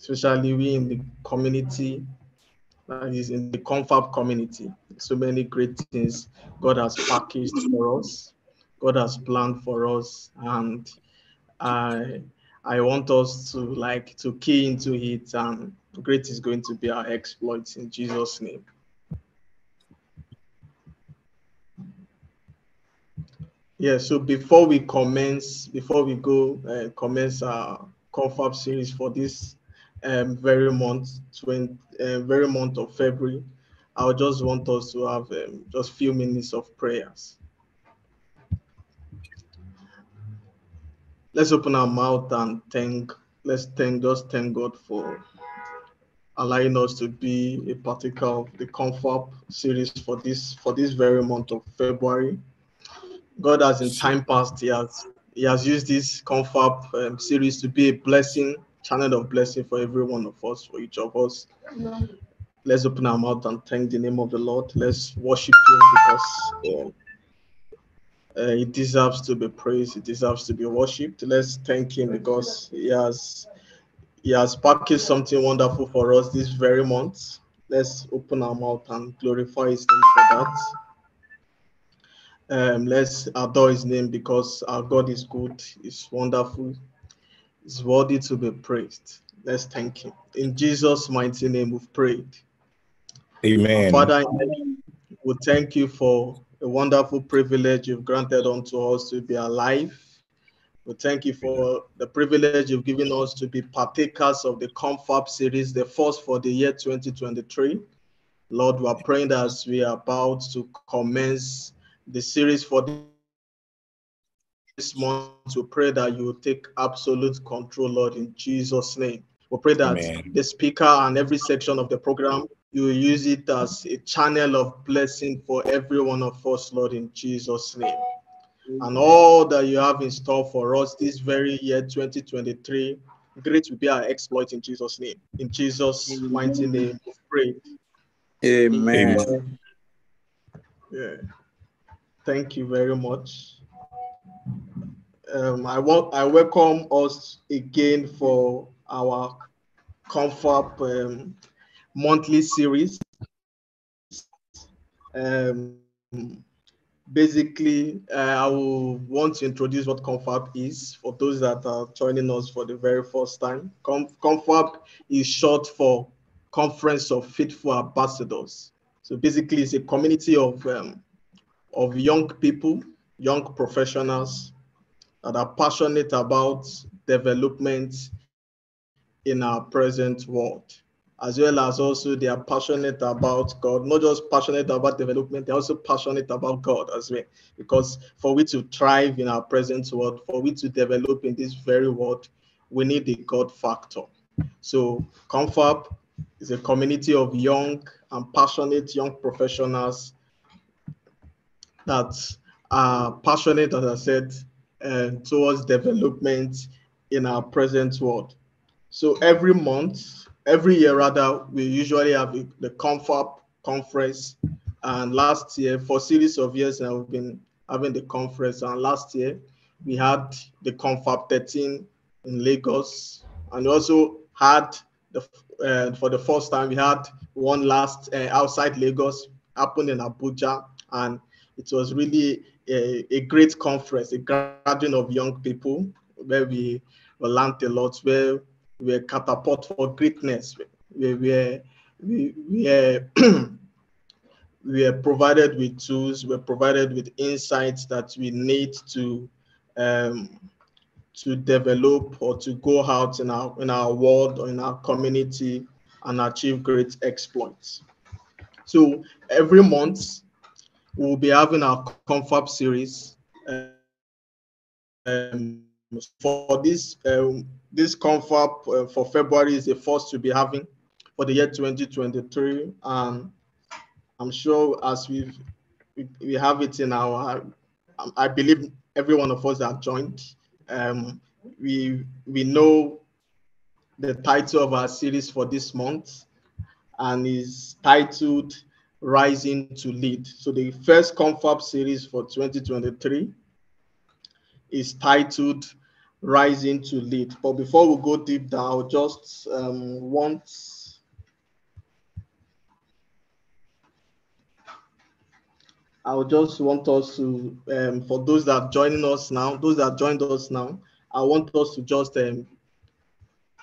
especially we in the community, that is in the confab community. So many great things God has packaged for us, God has planned for us, and I I want us to like to key into it, and great is going to be our exploits in Jesus' name. Yeah, so before we commence, before we go uh, commence our confab series for this um, very month, 20, uh, very month of February, I just want us to have um, just few minutes of prayers. Let's open our mouth and thank. Let's thank just thank God for allowing us to be a particle of the confab series for this for this very month of February. God has in time past, He has He has used this confab um, series to be a blessing, channel of blessing for every one of us, for each of us. Let's open our mouth and thank the name of the Lord. Let's worship Him because uh, uh, He deserves to be praised. He deserves to be worshipped. Let's thank Him because He has He has packaged something wonderful for us this very month. Let's open our mouth and glorify His name for that. Um, let's adore his name because our God is good, is wonderful, is worthy to be praised. Let's thank him. In Jesus' mighty name, we've prayed. Amen. Father, we thank you for a wonderful privilege you've granted unto us to be alive. We thank you for the privilege you've given us to be partakers of the Confab series, the first for the year 2023. Lord, we are praying that as we are about to commence the series for this month. We pray that you will take absolute control, Lord, in Jesus' name. We pray that Amen. the speaker and every section of the program, you will use it as a channel of blessing for every one of us, Lord, in Jesus' name. And all that you have in store for us this very year, 2023, great will be our exploit in Jesus' name. In Jesus' mighty name, we pray. Amen. Amen. Yeah. Thank you very much. Um, I want I welcome us again for our Confab um, monthly series. Um, basically, uh, I will want to introduce what Confab is for those that are joining us for the very first time. Confab is short for Conference of Faithful Ambassadors. So basically, it's a community of um, of young people, young professionals that are passionate about development in our present world, as well as also they are passionate about God, not just passionate about development, they're also passionate about God as well. Because for we to thrive in our present world, for we to develop in this very world, we need the God factor. So Confab is a community of young and passionate young professionals that are passionate, as I said, towards development in our present world. So every month, every year rather, we usually have the Confab conference. And last year, for series of years now, we've been having the conference. And last year, we had the Confab 13 in Lagos. And also had the uh, for the first time, we had one last uh, outside Lagos, happened in Abuja. And it was really a, a great conference, a gathering of young people where we, learned a lot, where we were catapult for greatness, where we were, we, we we were provided with tools, we're provided with insights that we need to um, to develop or to go out in our in our world or in our community and achieve great exploits. So every month we'll be having our confab series um, for this um, this confab uh, for february is the first to be having for the year 2023 and i'm sure as we've we, we have it in our i believe every one of us that joined. Um, we we know the title of our series for this month and is titled Rising to Lead. So the first Confab series for 2023 is titled rising to lead. But before we go deep down, I'll just um, want I would just want us to, um, for those that are joining us now, those that joined us now, I want us to just um,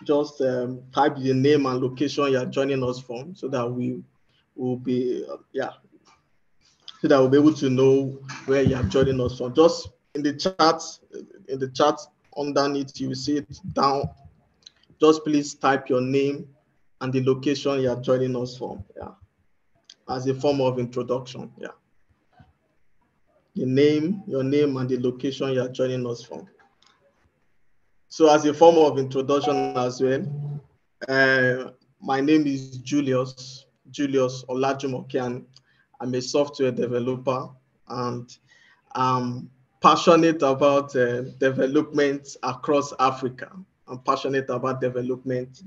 just um, type the name and location you are joining us from, so that we will be, uh, yeah, so that we'll be able to know where you are joining us from. Just in the chat, in the chat underneath, you will see it down. Just please type your name and the location you are joining us from, yeah, as a form of introduction, yeah the name, your name, and the location you are joining us from. So as a form of introduction as well, uh, my name is Julius, Julius Olajumoke, I'm a software developer and I'm passionate about uh, development across Africa. I'm passionate about development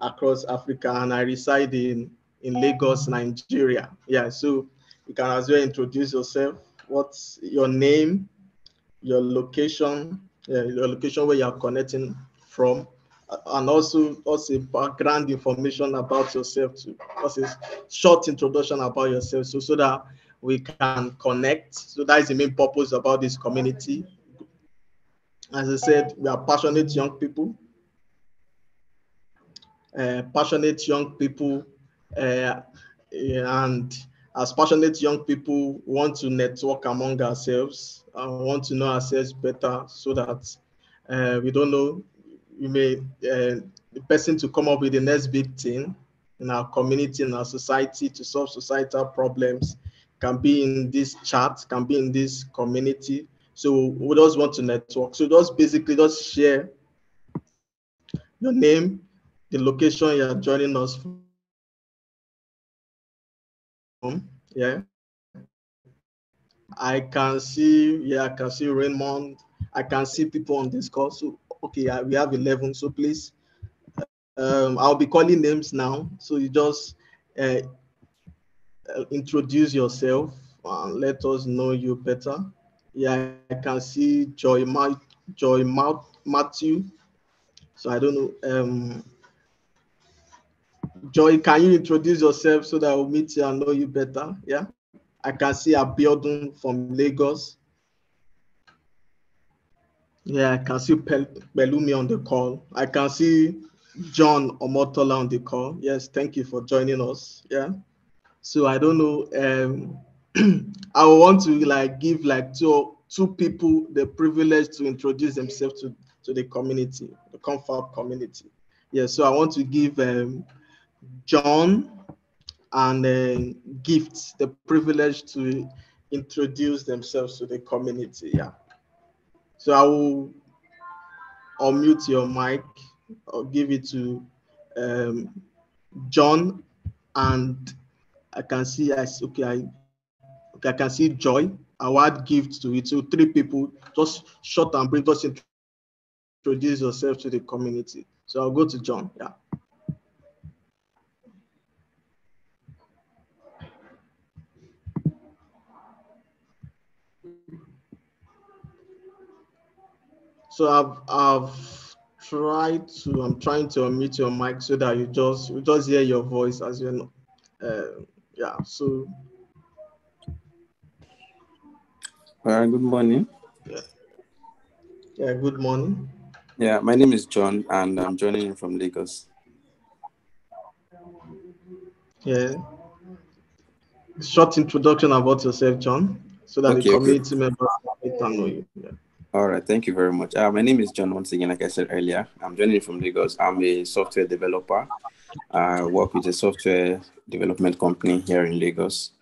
across Africa and I reside in, in Lagos, Nigeria. Yeah, so you can as well introduce yourself what's your name, your location, yeah, your location where you're connecting from, and also also background information about yourself. Also short introduction about yourself, so so that we can connect. So that is the main purpose about this community. As I said, we are passionate young people. Uh, passionate young people, uh, and as passionate young people want to network among ourselves and want to know ourselves better so that uh, we don't know we may uh, the person to come up with the next big thing in our community in our society to solve societal problems can be in this chat can be in this community so we just want to network so just basically just share your name the location you're joining us from yeah. I can see, yeah, I can see Raymond. I can see people on this call. So, okay, we have 11. So please, um, I'll be calling names now. So you just uh, uh introduce yourself and let us know you better. Yeah, I can see Joy, Ma- Joy Ma- Matthew. So I don't know. Um, Joy, can you introduce yourself so that I'll meet you and know you better? Yeah. I can see Abiodun from Lagos. Yeah, I can see Pel- on the call. I can see John Omotola on the call. Yes, thank you for joining us. Yeah. So I don't know. Um, I want to like give like two two people the privilege to introduce themselves to, to the community, the Confab community. Yeah, so I want to give um, John and uh, Gift the privilege to introduce themselves to the community. Yeah. So I will unmute your mic. I'll give it to um, John, and I can see I okay. I okay, I can see Joy. I will add Gift to it. So three people, just short and brief, just introduce yourself to the community. So I'll go to John. Yeah. So I've I've tried to I'm trying to unmute your mic so that you just you just hear your voice as you know. Uh, yeah. So. Uh, good morning. Yeah. Yeah. Good morning. Yeah, my name is John, and I'm joining in from Lagos. Yeah. Short introduction about yourself, John, so that okay, the community okay. members can know you. Yeah. All right, thank you very much. Uh, my name is John. Once again, like I said earlier, I'm joining from Lagos. I'm a software developer. I work with a software development company here in Lagos.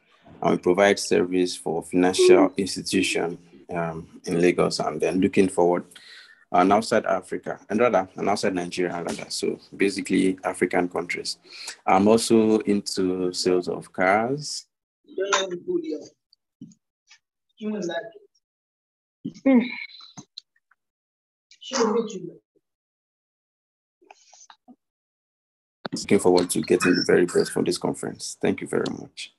And we provide service for financial institution um, in Lagos, and then looking forward and outside Africa, and rather, and outside Nigeria, rather. So basically, African countries. I'm also into sales of cars. Looking forward to getting the very best from this conference. Thank you very much.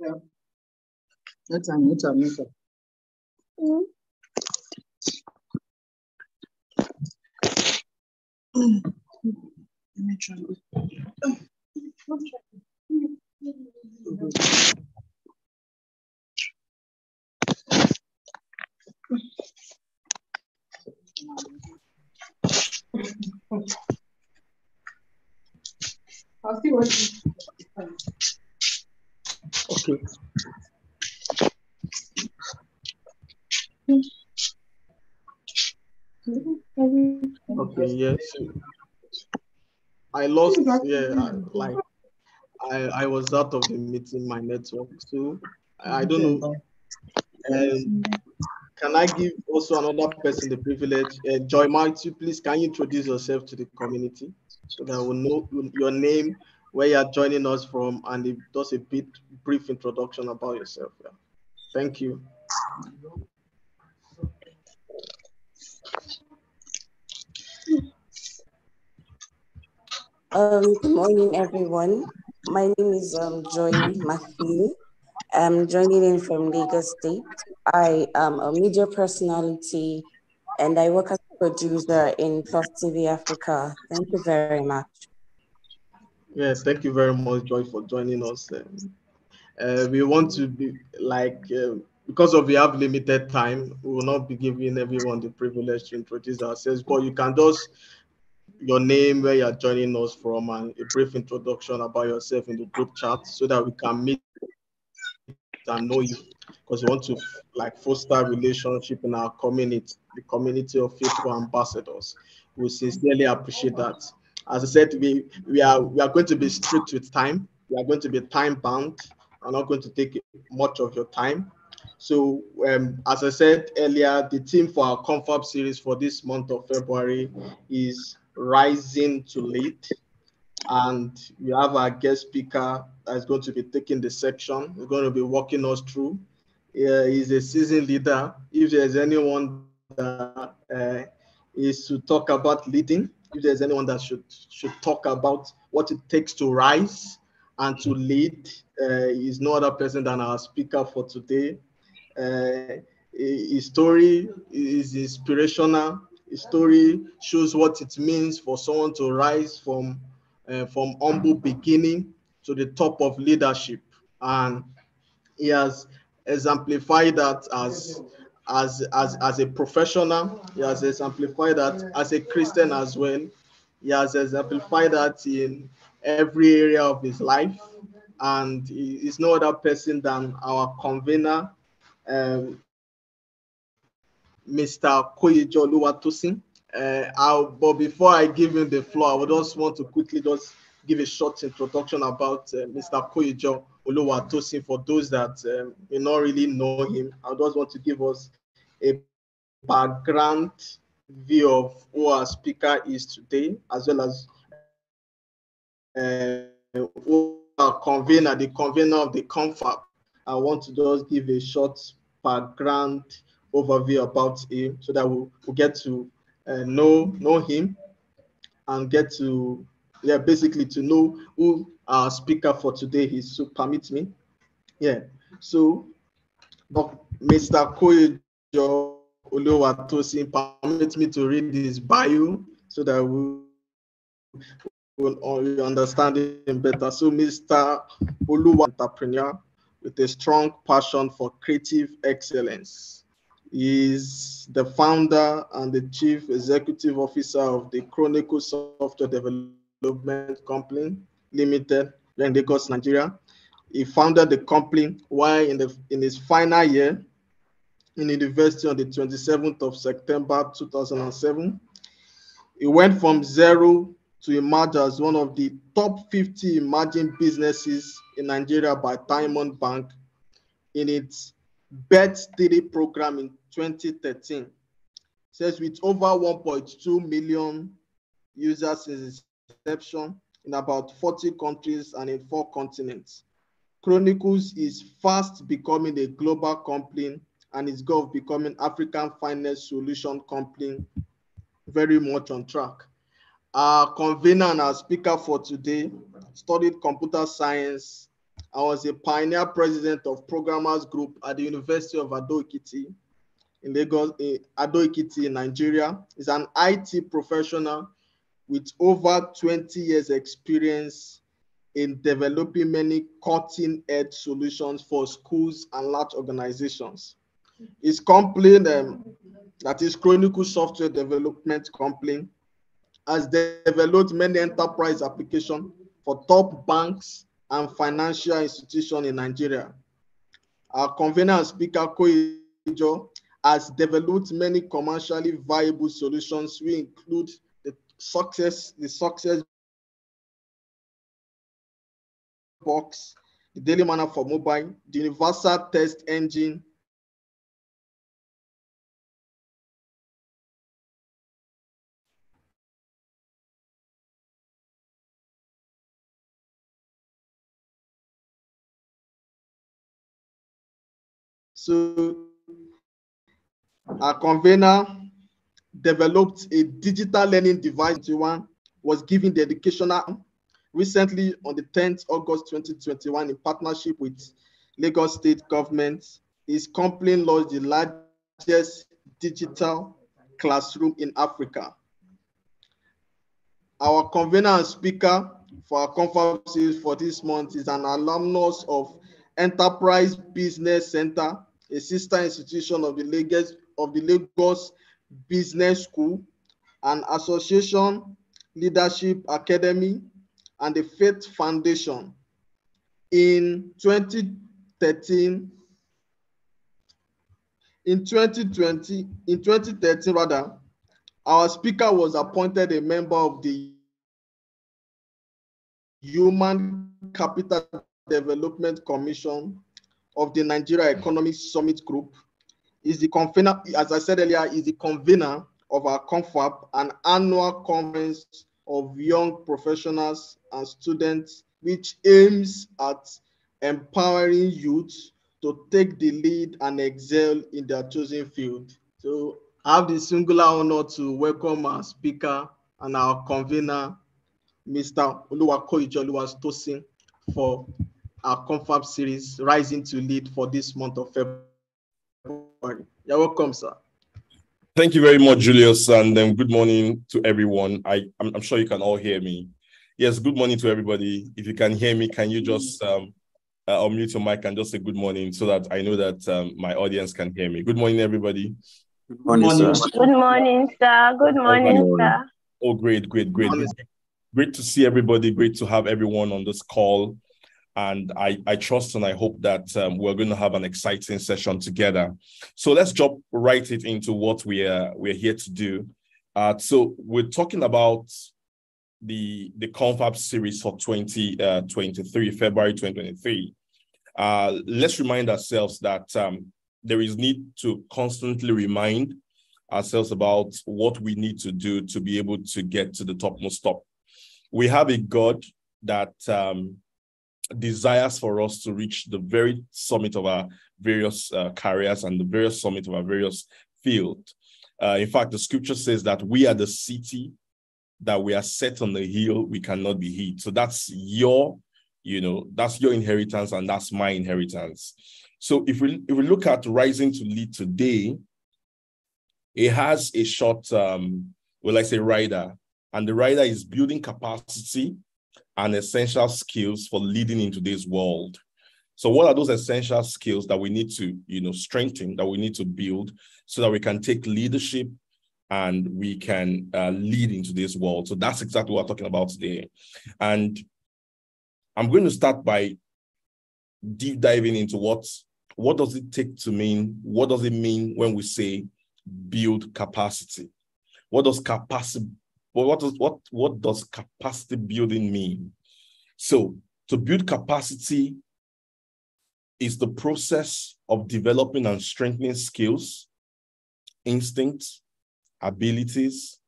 Yeah. Let me try. Okay. Okay, yes. I lost, yeah, like, I, I was out of the meeting, my network, so I, I don't know. Um, can I give also another person the privilege? Uh, Joy Marty, please, can you introduce yourself to the community so that we'll know your name, where you're joining us from, and just a bit brief introduction about yourself. Yeah. Thank you. Um, good morning, everyone. My name is um, Joy Matthew. I'm joining in from Lagos State. I am a media personality and I work as a producer in Plus TV Africa. Thank you very much. Yes, thank you very much, Joy, for joining us. Uh, we want to be like, uh, because of we have limited time, we will not be giving everyone the privilege to introduce ourselves, but you can just your name, where you're joining us from, and a brief introduction about yourself in the group chat so that we can meet and know you because we want to like foster relationship in our community, the community of faithful ambassadors. We sincerely appreciate that. As I said, we, we are we are going to be strict with time. We are going to be time bound. I'm not going to take much of your time. So, um, as I said earlier, the theme for our Confab series for this month of February is Rising to Lead. And we have our guest speaker that's going to be taking the section. He's going to be walking us through. Uh, he's a seasoned leader. If there's anyone that uh, is to talk about leading, if there's anyone that should should talk about what it takes to rise and to lead, uh, is no other person than our speaker for today. Uh, his story is inspirational story shows what it means for someone to rise from uh, from humble beginning to the top of leadership, and he has exemplified that as as as as a professional. He has exemplified that as a Christian as well. He has exemplified that in every area of his life, and he is no other person than our convener, um, Mr. Koyejo Oluwatosin. Uh, but before I give him the floor, I would just want to quickly just give a short introduction about uh, Mr. Koyejo Oluwatosin for those that um, may not really know him. I just want to give us a background view of who our speaker is today, as well as uh, who our convener, the convener of the confab. I want to just give a short background overview about him so that we'll, we'll get to uh, know know him and get to yeah basically to know who our speaker for today is. So permit me. Yeah. So mr koyejo oluwatosin permit me to read his bio so that we will understand him better. So mr oluwa entrepreneur with a strong passion for creative excellence is the founder and the chief executive officer of the Chronicle Software Development Company Limited in Lagos, Nigeria. He founded the company while in, the, in his final year in university on the 27th of September 2007. He went from zero to emerge as one of the top 50 emerging businesses in Nigeria by Diamond Bank in its BET 3 program in 2013 says with over 1.2 million users since inception in about 40 countries and in four continents. Chronicles is fast becoming a global company and is goal of becoming African finance solution company very much on track. Our convener and our speaker for today studied computer science I was a pioneer president of programmers group at the University of Ado-Ekiti in Lagos, in Ado-Ekiti in Nigeria. He's an IT professional with over 20 years experience in developing many cutting edge solutions for schools and large organizations. His company, um, that is Chronicle Software Development Company, has developed many enterprise applications for top banks and financial institutions in Nigeria. Our convener and speaker, Koyejo, has developed many commercially viable solutions. We include the success, the success box, the daily manna for mobile, the universal test engine, So our convener developed a digital learning device. One was given the educational recently on the 10th August 2021 in partnership with Lagos State Government. His company launched the largest digital classroom in Africa. Our convener and speaker for our conference for this month is an alumnus of Enterprise Business Center a sister institution of the Lagos of the Lagos Business School, an association leadership academy, and the Faith Foundation. In 2013, in 2020, in 2013 rather, our speaker was appointed a member of the Human Capital Development Commission of the Nigeria Economic Summit Group, is the convener, as I said earlier, is the convener of our CONFAB, an annual conference of young professionals and students, which aims at empowering youth to take the lead and excel in their chosen field. So I have the singular honor to welcome our speaker and our convener, Mr. Oluwakoijo Oluwatosin, for our confab series, Rising to Lead, for this month of February. You're welcome, sir. Thank you very much, Julius, and um, good morning to everyone. I, I'm, I'm, sure you can all hear me. Yes, good morning to everybody. If you can hear me, can you just um, uh, unmute your mic and just say good morning so that I know that um, my audience can hear me. Good morning, everybody. Good morning, sir. Good morning, sir. Good morning, oh, sir. Oh, great, great, great. Great to see everybody. Great to have everyone on this call. And I, I trust and I hope that um, we're going to have an exciting session together. So let's jump right it into what we are we're here to do. Uh, so we're talking about the the confab series for 2023 uh, february 2023 uh, let's remind ourselves that um, there is need to constantly remind ourselves about what we need to do to be able to get to the topmost top we have a god that um, desires for us to reach the very summit of our various uh, careers and the various summit of our various field. Uh, in fact, the scripture says that we are the city that we are set on the hill, we cannot be hid. So that's your, you know, that's your inheritance and that's my inheritance. So if we if we look at rising to lead today, it has a short, um, well, I say rider, and the rider is building capacity and essential skills for leading in today's world. So what are those essential skills that we need to, you know, strengthen, that we need to build so that we can take leadership and we can uh, lead into this world. So that's exactly what we're talking about today. And I'm going to start by deep diving into what what does it take to mean what does it mean when we say build capacity what does capacity but what does what what does capacity building mean? So to build capacity is the process of developing and strengthening skills, instincts, abilities,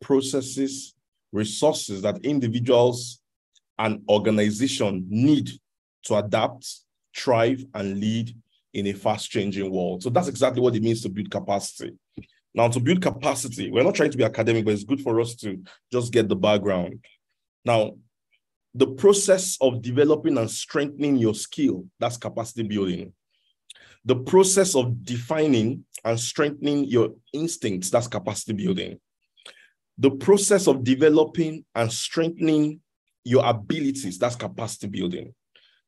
processes, resources that individuals and organization need to adapt, thrive, and lead in a fast changing world. So that's exactly what it means to build capacity. Now, to build capacity, we're not trying to be academic, but it's good for us to just get the background. Now, the process of developing and strengthening your skill, that's capacity building. The process of defining and strengthening your instincts, that's capacity building. The process of developing and strengthening your abilities, that's capacity building.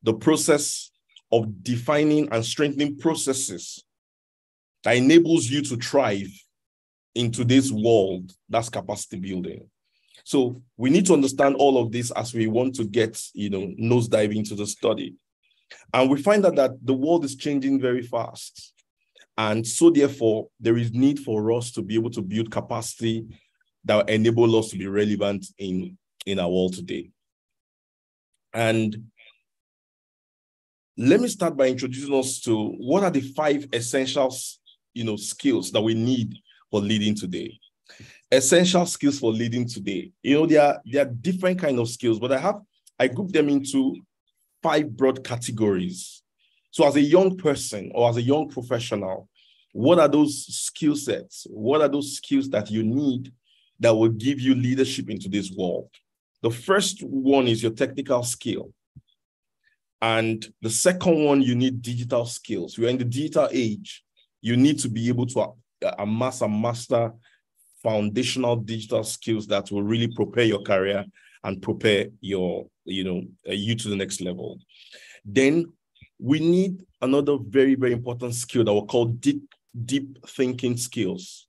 The process of defining and strengthening processes that enables you to thrive in today's world, that's capacity building. So we need to understand all of this as we want to get, you know, nose into the study. And we find out that the world is changing very fast. And so therefore, there is need for us to be able to build capacity that enable us to be relevant in, in our world today. And let me start by introducing us to what are the five essentials, you know, skills that we need for leading today. Essential skills for leading today. You know, there are there are different kind of skills, but I have I group them into five broad categories. So, as a young person or as a young professional, what are those skill sets? What are those skills that you need that will give you leadership into this world? The first one is your technical skill. And the second one, you need digital skills. We're in the digital age. You need to be able to amass and master foundational digital skills that will really prepare your career and prepare your, you know, uh, you to the next level. Then we need another very, very important skill that we call deep, deep thinking skills.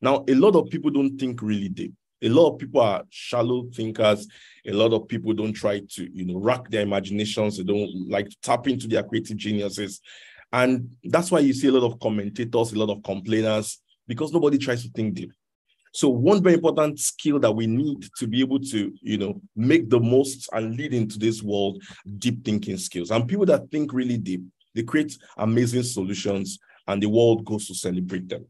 Now, a lot of people don't think really deep. A lot of people are shallow thinkers. A lot of people don't try to, you know, rack their imaginations. They don't like to tap into their creative geniuses. And that's why you see a lot of commentators, a lot of complainers, because nobody tries to think deep. So one very important skill that we need to be able to, you know, make the most and lead into this world, deep thinking skills. And people that think really deep, they create amazing solutions and the world goes to celebrate them.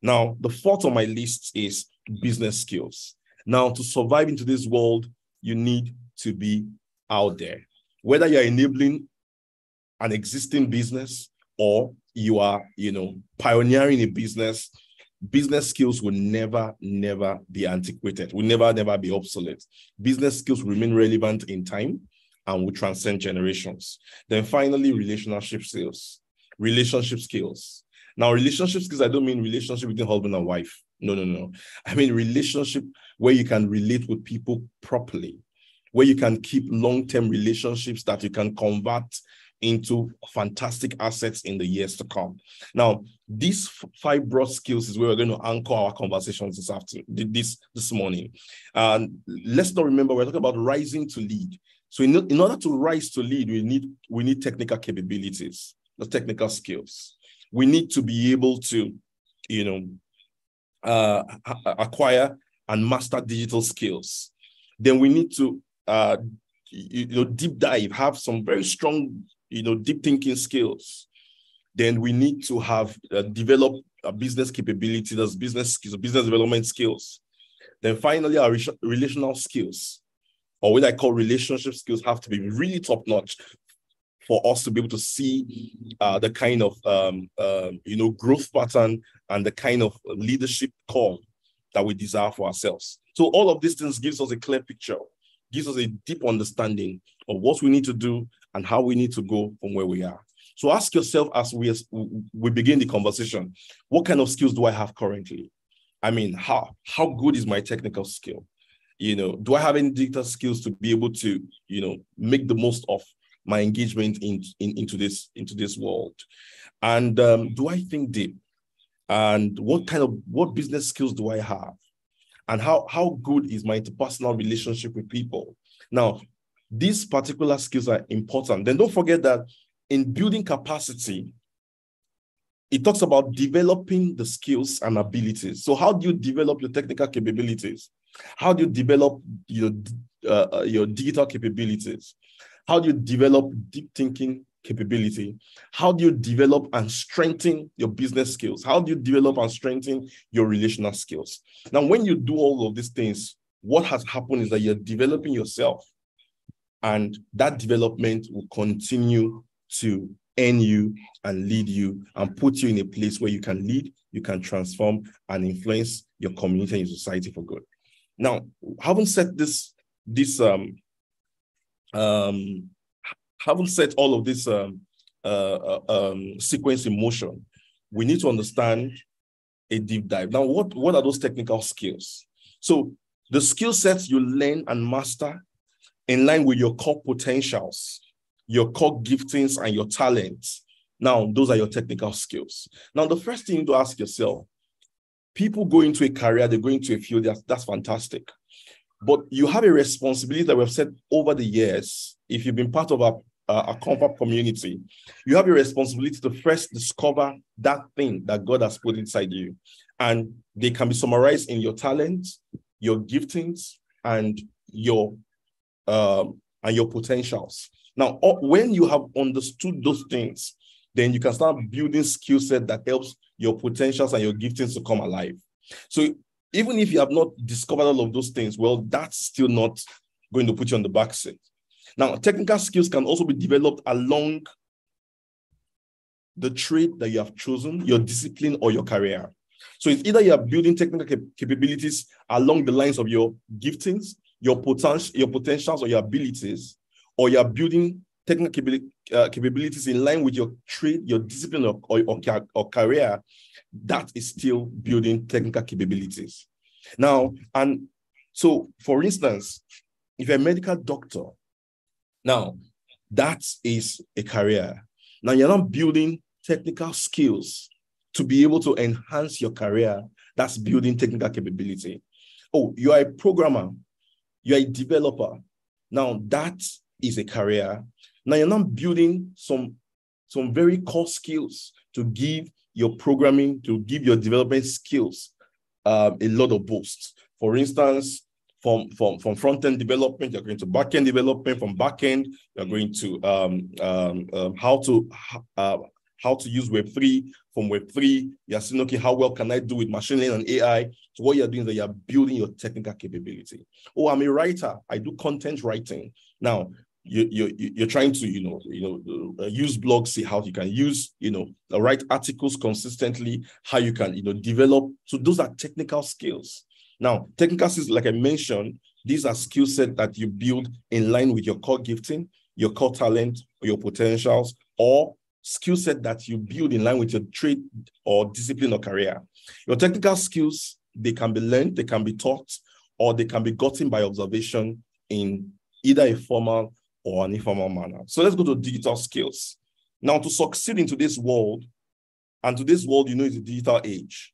Now, the fourth on my list is business skills. Now, to survive into this world, you need to be out there. Whether you're enabling an existing business or you are, you know, pioneering a business business skills will never, never be antiquated, will never, never be obsolete. Business skills remain relevant in time and will transcend generations. Then finally, relationship skills. Relationship skills. Now, relationship skills, I don't mean relationship between husband and wife. No, no, no. I mean relationship where you can relate with people properly, where you can keep long-term relationships that you can convert into fantastic assets in the years to come. Now, these five broad skills is where we're going to anchor our conversations this afternoon, this this morning. And let's not remember we're talking about rising to lead. So in, in order to rise to lead, we need we need technical capabilities, the technical skills. We need to be able to, you know, uh, acquire and master digital skills. Then we need to uh, you know deep dive, have some very strong you know, deep thinking skills, then we need to have uh, develop a business capability, that's business skills, business development skills. Then finally, our re- relational skills, or what I call relationship skills, have to be really top notch for us to be able to see uh, the kind of um, uh, you know growth pattern and the kind of leadership call that we desire for ourselves. So all of these things gives us a clear picture, gives us a deep understanding of what we need to do and how we need to go from where we are. So ask yourself as we we begin the conversation, what kind of skills do I have currently? I mean, how how good is my technical skill? You know, do I have any digital skills to be able to, you know, make the most of my engagement in, in into this into this world? And um, do I think deep? And what kind of what business skills do I have? And how how good is my interpersonal relationship with people? Now, these particular skills are important. Then don't forget that in building capacity, it talks about developing the skills and abilities. So, how do you develop your technical capabilities? How do you develop your, uh, uh, your digital capabilities? How do you develop deep thinking capability? How do you develop and strengthen your business skills? How do you develop and strengthen your relational skills? Now, when you do all of these things, what has happened is that you're developing yourself and that development will continue to earn you and lead you and put you in a place where you can lead, you can transform and influence your community and your society for good. Now, having said this, this um, um, haven't set all of this um, uh, uh, um, sequence in motion, we need to understand a deep dive. Now, what, what are those technical skills? So the skill sets you learn and master in line with your core potentials, your core giftings and your talents. Now, those are your technical skills. Now, the first thing to ask yourself, people go into a career, they go into a field, that's, that's fantastic. But you have a responsibility that we've said over the years, if you've been part of a, a, a Confab community, you have a responsibility to first discover that thing that God has put inside you. And they can be summarized in your talents, your giftings, and your um, and your potentials. Now, when you have understood those things, then you can start building skill set that helps your potentials and your giftings to come alive. So even if you have not discovered all of those things, well, that's still not going to put you on the back seat. Now, technical skills can also be developed along the trade that you have chosen, your discipline, or your career. So it's either you are building technical cap- capabilities along the lines of your giftings, your potential, your potentials, or your abilities, or you are building technical uh, capabilities in line with your trade, your discipline, or, or, or, or career. That is still building technical capabilities. Now, and so for instance, if you're a medical doctor, now that is a career. Now you're not building technical skills to be able to enhance your career. That's building technical capability. Oh, you are a programmer, you're a developer. Now that is a career. Now you're not building some, some very core skills to give your programming, to give your development skills um, a lot of boosts. For instance, from, from, from front-end development, you're going to back-end development. From back-end, you're going to um, um, um how to uh, how to use Web3. From Web3, you're saying, okay, how well can I do with machine learning and AI? So what you're doing is that you're building your technical capability. Oh, I'm a writer. I do content writing. Now, you, you, you're trying to, you know, you know, uh, use blogs, see how you can use, you know, write articles consistently, how you can, you know, develop. So those are technical skills. Now, technical skills, like I mentioned, these are skill set that you build in line with your core gifting, your core talent, your potentials, or skill set that you build in line with your trade or discipline or career. Your technical skills, they can be learned, they can be taught, or they can be gotten by observation in either a formal or an informal manner. So let's go to digital skills. Now, to succeed in today's world, and today's world, you know, is a digital age,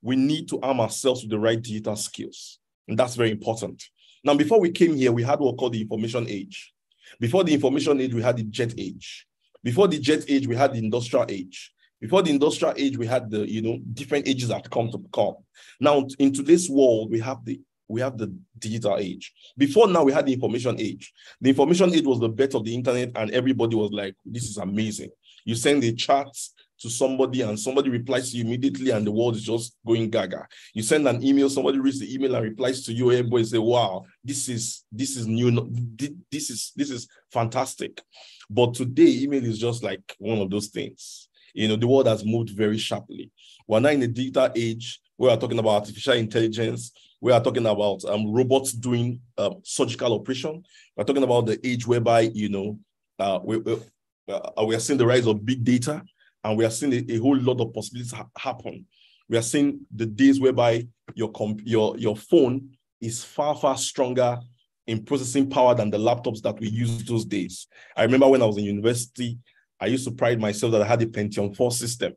we need to arm ourselves with the right digital skills. And that's very important. Now, before we came here, we had what we call the information age. Before the information age, we had the jet age. Before the jet age, we had the industrial age. Before the industrial age, we had the, you know, different ages that come to come. Now, in today's world, we have the we have the digital age. Before now, we had the information age. The information age was the birth of the internet, and everybody was like, This is amazing. You send the charts to somebody, and somebody replies to you immediately, and the world is just going gaga. You send an email, somebody reads the email and replies to you, everybody say, Wow, this is this is new, this is this is fantastic. But today, email is just like one of those things. You know, the world has moved very sharply. We're now in the digital age. We are talking about artificial intelligence we are talking about um, robots doing um, surgical operation. We're talking about the age whereby, you know, uh, we, uh, we are seeing the rise of big data and we are seeing a, a whole lot of possibilities ha happen. We are seeing the days whereby your, your, your phone is far, far stronger in processing power than the laptops that we used those days. I remember when I was in university, I used to pride myself that I had a Pentium 4 system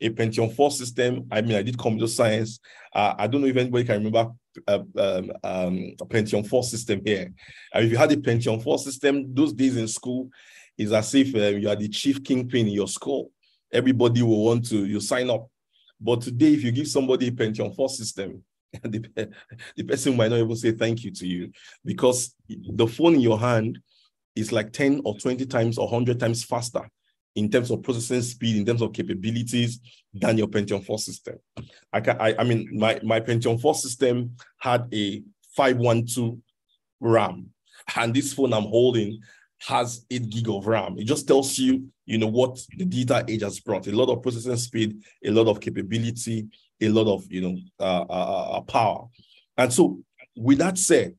a Pentium 4 system. I mean, I did computer science. Uh, I don't know if anybody can remember uh, um, um, a Pentium 4 system here. And if you had a Pentium 4 system, those days in school, is as if uh, you are the chief kingpin in your school. Everybody will want to, you sign up. But today, if you give somebody a Pentium 4 system, the, the person might not even say thank you to you because the phone in your hand is like 10 or 20 times or 100 times faster in terms of processing speed, in terms of capabilities than your Pentium 4 system. I, can, I, I mean, my, my Pentium 4 system had a 512 RAM, and this phone I'm holding has 8 gig of RAM. It just tells you, you know, what the data age has brought. A lot of processing speed, a lot of capability, a lot of, you know, uh, uh, uh, power. And so with that said,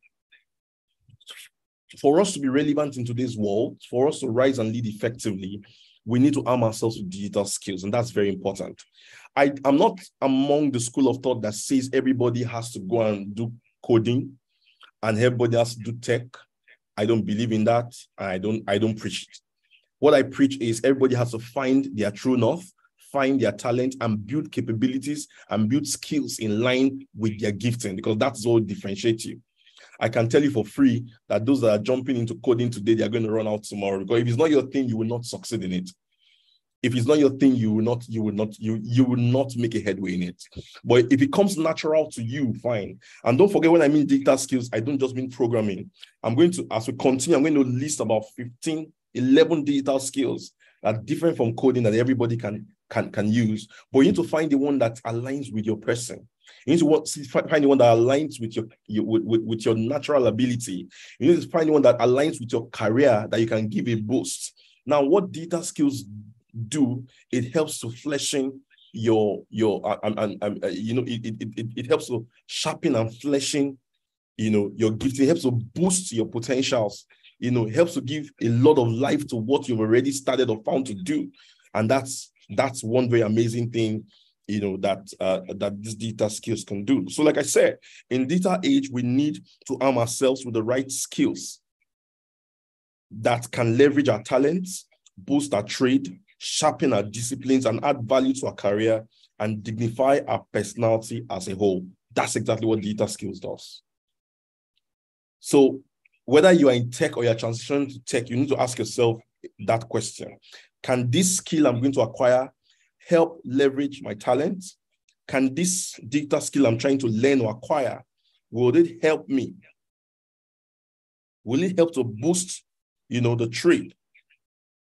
for us to be relevant in today's world, for us to rise and lead effectively, we need to arm ourselves with digital skills, and that's very important. I, am not among the school of thought that says everybody has to go and do coding and everybody has to do tech. I don't believe in that. I don't, I don't preach it. What I preach is everybody has to find their true north, find their talent, and build capabilities and build skills in line with their gifting, because that's what differentiates you. I can tell you for free that those that are jumping into coding today, they are going to run out tomorrow. Because if it's not your thing, you will not succeed in it. If it's not your thing, you will not, you will not, you, you will not make a headway in it. But if it comes natural to you, fine. And don't forget when I mean digital skills, I don't just mean programming. I'm going to, as we continue, I'm going to list about 15, 11 digital skills that are different from coding that everybody can can can use. But you need to find the one that aligns with your person. You need to find the one that aligns with your, your with, with, your natural ability. You need to find one that aligns with your career that you can give a boost. Now, what data skills do, it helps to fleshing your your uh, and, and, uh, you know it, it, it, it helps to sharpen and fleshing you know your gift it helps to boost your potentials. You know helps to give a lot of life to what you've already started or found to do. And that's that's one very amazing thing you know that uh, that these data skills can do. So like i said in data age we need to arm ourselves with the right skills that can leverage our talents boost our trade sharpen our disciplines and add value to our career and dignify our personality as a whole that's exactly what data skills does so whether you are in tech or you're transitioning to tech you need to ask yourself that question can this skill i'm going to acquire help leverage my talents? Can this data skill I'm trying to learn or acquire, will it help me? Will it help to boost, you know, the trade?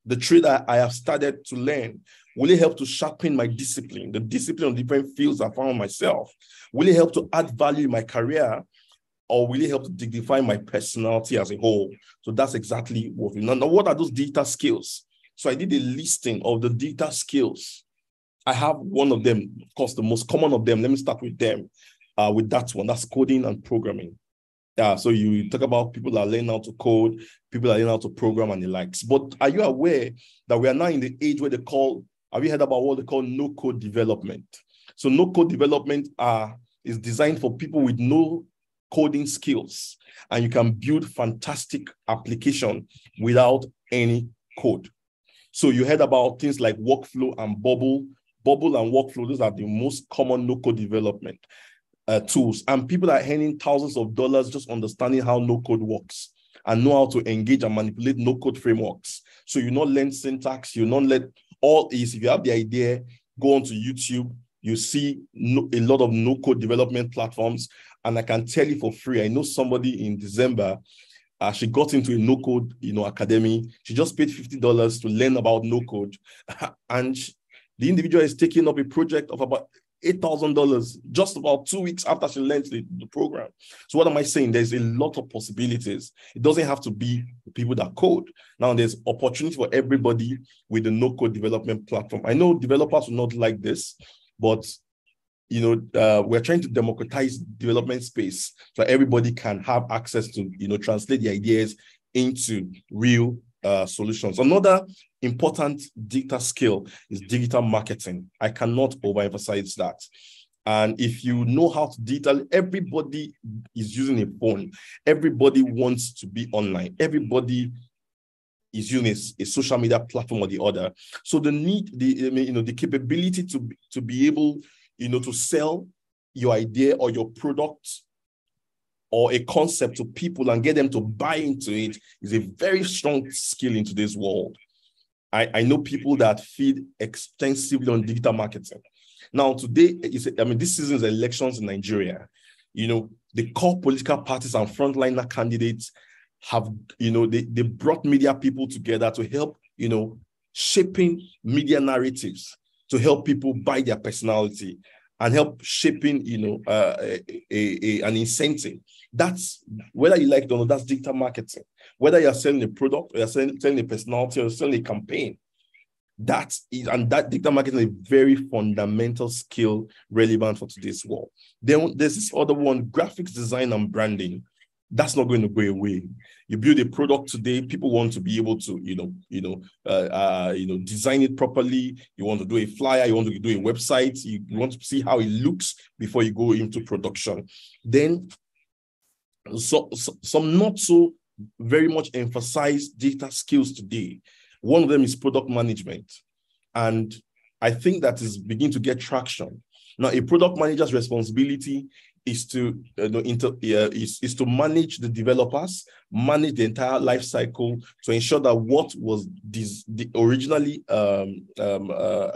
The trade I, I have started to learn. Will it help to sharpen my discipline, the discipline on different fields I found myself? Will it help to add value in my career? Or will it help to dignify my personality as a whole? So that's exactly what we know. Now, what are those data skills? So I did a listing of the data skills I have one of them, of course, the most common of them. Let me start with them, uh, with that one. That's coding and programming. Yeah, so you talk about people that are learning how to code, people that are learning how to program and the likes. But are you aware that we are now in the age where they call, have you heard about what they call no code development? So no code development uh, is designed for people with no coding skills, and you can build fantastic application without any code. So you heard about things like Webflow and bubble Bubble and Webflow, those are the most common no-code development uh, tools. And people are earning thousands of dollars just understanding how no-code works and know how to engage and manipulate no-code frameworks. So you not learn syntax, you not let all is if you have the idea, go onto YouTube, you see no, a lot of no-code development platforms. And I can tell you for free, I know somebody in December uh, she got into a no code, you know, academy. She just paid fifty dollars to learn about no code, and she, the individual is taking up a project of about $8,000 just about two weeks after she learned the, the, program. So, what am I saying? There's a lot of possibilities. It doesn't have to be people that code. Now, there's opportunity for everybody with the no code development platform. I know developers will not like this, but you know, uh, we're trying to democratize development space so everybody can have access to, you know, translate the ideas into real uh, solutions. Another important digital skill is digital marketing. I cannot overemphasize that. And if you know how to detail, everybody is using a phone. Everybody wants to be online. Everybody is using a, a, social media platform or the other. So the need, the you know, the capability to to be able, you know, to sell your idea or your product or a concept to people and get them to buy into it is a very strong skill in today's world. I, I know people that feed extensively on digital marketing. Now, today, is, I mean, this season's elections in Nigeria. You know, the core political parties and frontliner candidates have, you know, they, they brought media people together to help, you know, shaping media narratives to help people buy their personality and help shaping, you know, uh, a, a, a, an incentive. That's whether you like it or not, that's digital marketing. Whether you're selling a product or you're selling, selling a personality or selling a campaign, that is and that digital marketing is a very fundamental skill relevant for today's world. Then there's this other one, graphics design and branding. that's not going to go away. You build a product today, people want to be able to, you know, you know, uh, uh, you know, design it properly. You want to do a flyer, you want to do a website, you, want to see how it looks before you go into production. Then, so, so some not so very much emphasize data skills today. One of them is product management, and I think that is beginning to get traction. Now, a product manager's responsibility is to uh, inter, uh, is, is to manage the developers, manage the entire life cycle to ensure that what was this, originally um, um, uh,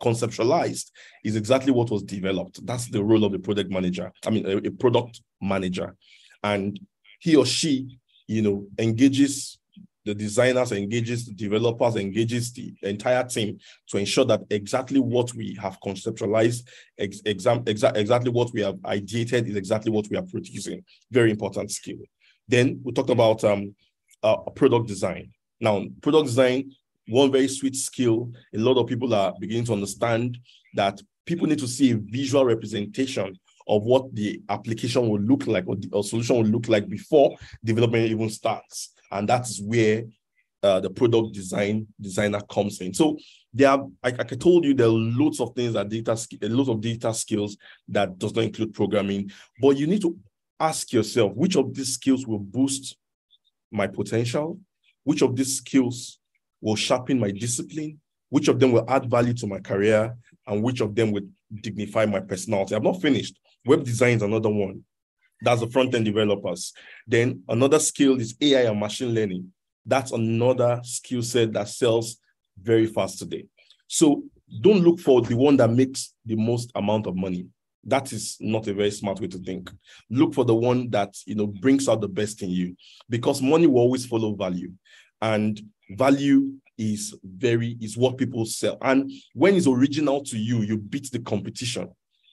conceptualized is exactly what was developed. That's the role of the product manager. I mean, a, a product manager, and he or she, you know, engages the designers, engages the developers, engages the entire team to ensure that exactly what we have conceptualized, ex- exa- exa- exactly what we have ideated is exactly what we are producing. Very important skill. Then we talked about um, uh, product design. Now, product design, one very sweet skill. A lot of people are beginning to understand that people need to see a visual representation of what the application will look like or the or solution will look like before development even starts and that's where uh, the product design designer comes in. So there are, like, like I told you, there are lots of things that data, lots of data skills that does not include programming, but you need to ask yourself, which of these skills will boost my potential? Which of these skills will sharpen my discipline? Which of them will add value to my career? And which of them will dignify my personality? I'm not finished. Web design is another one. That's the front end developers. Then another skill is AI and machine learning. That's another skill set that sells very fast today. So don't look for the one that makes the most amount of money. That is not a very smart way to think. Look for the one that you know brings out the best in you, because money will always follow value, and value is very is what people sell. And when it's original to you, you beat the competition.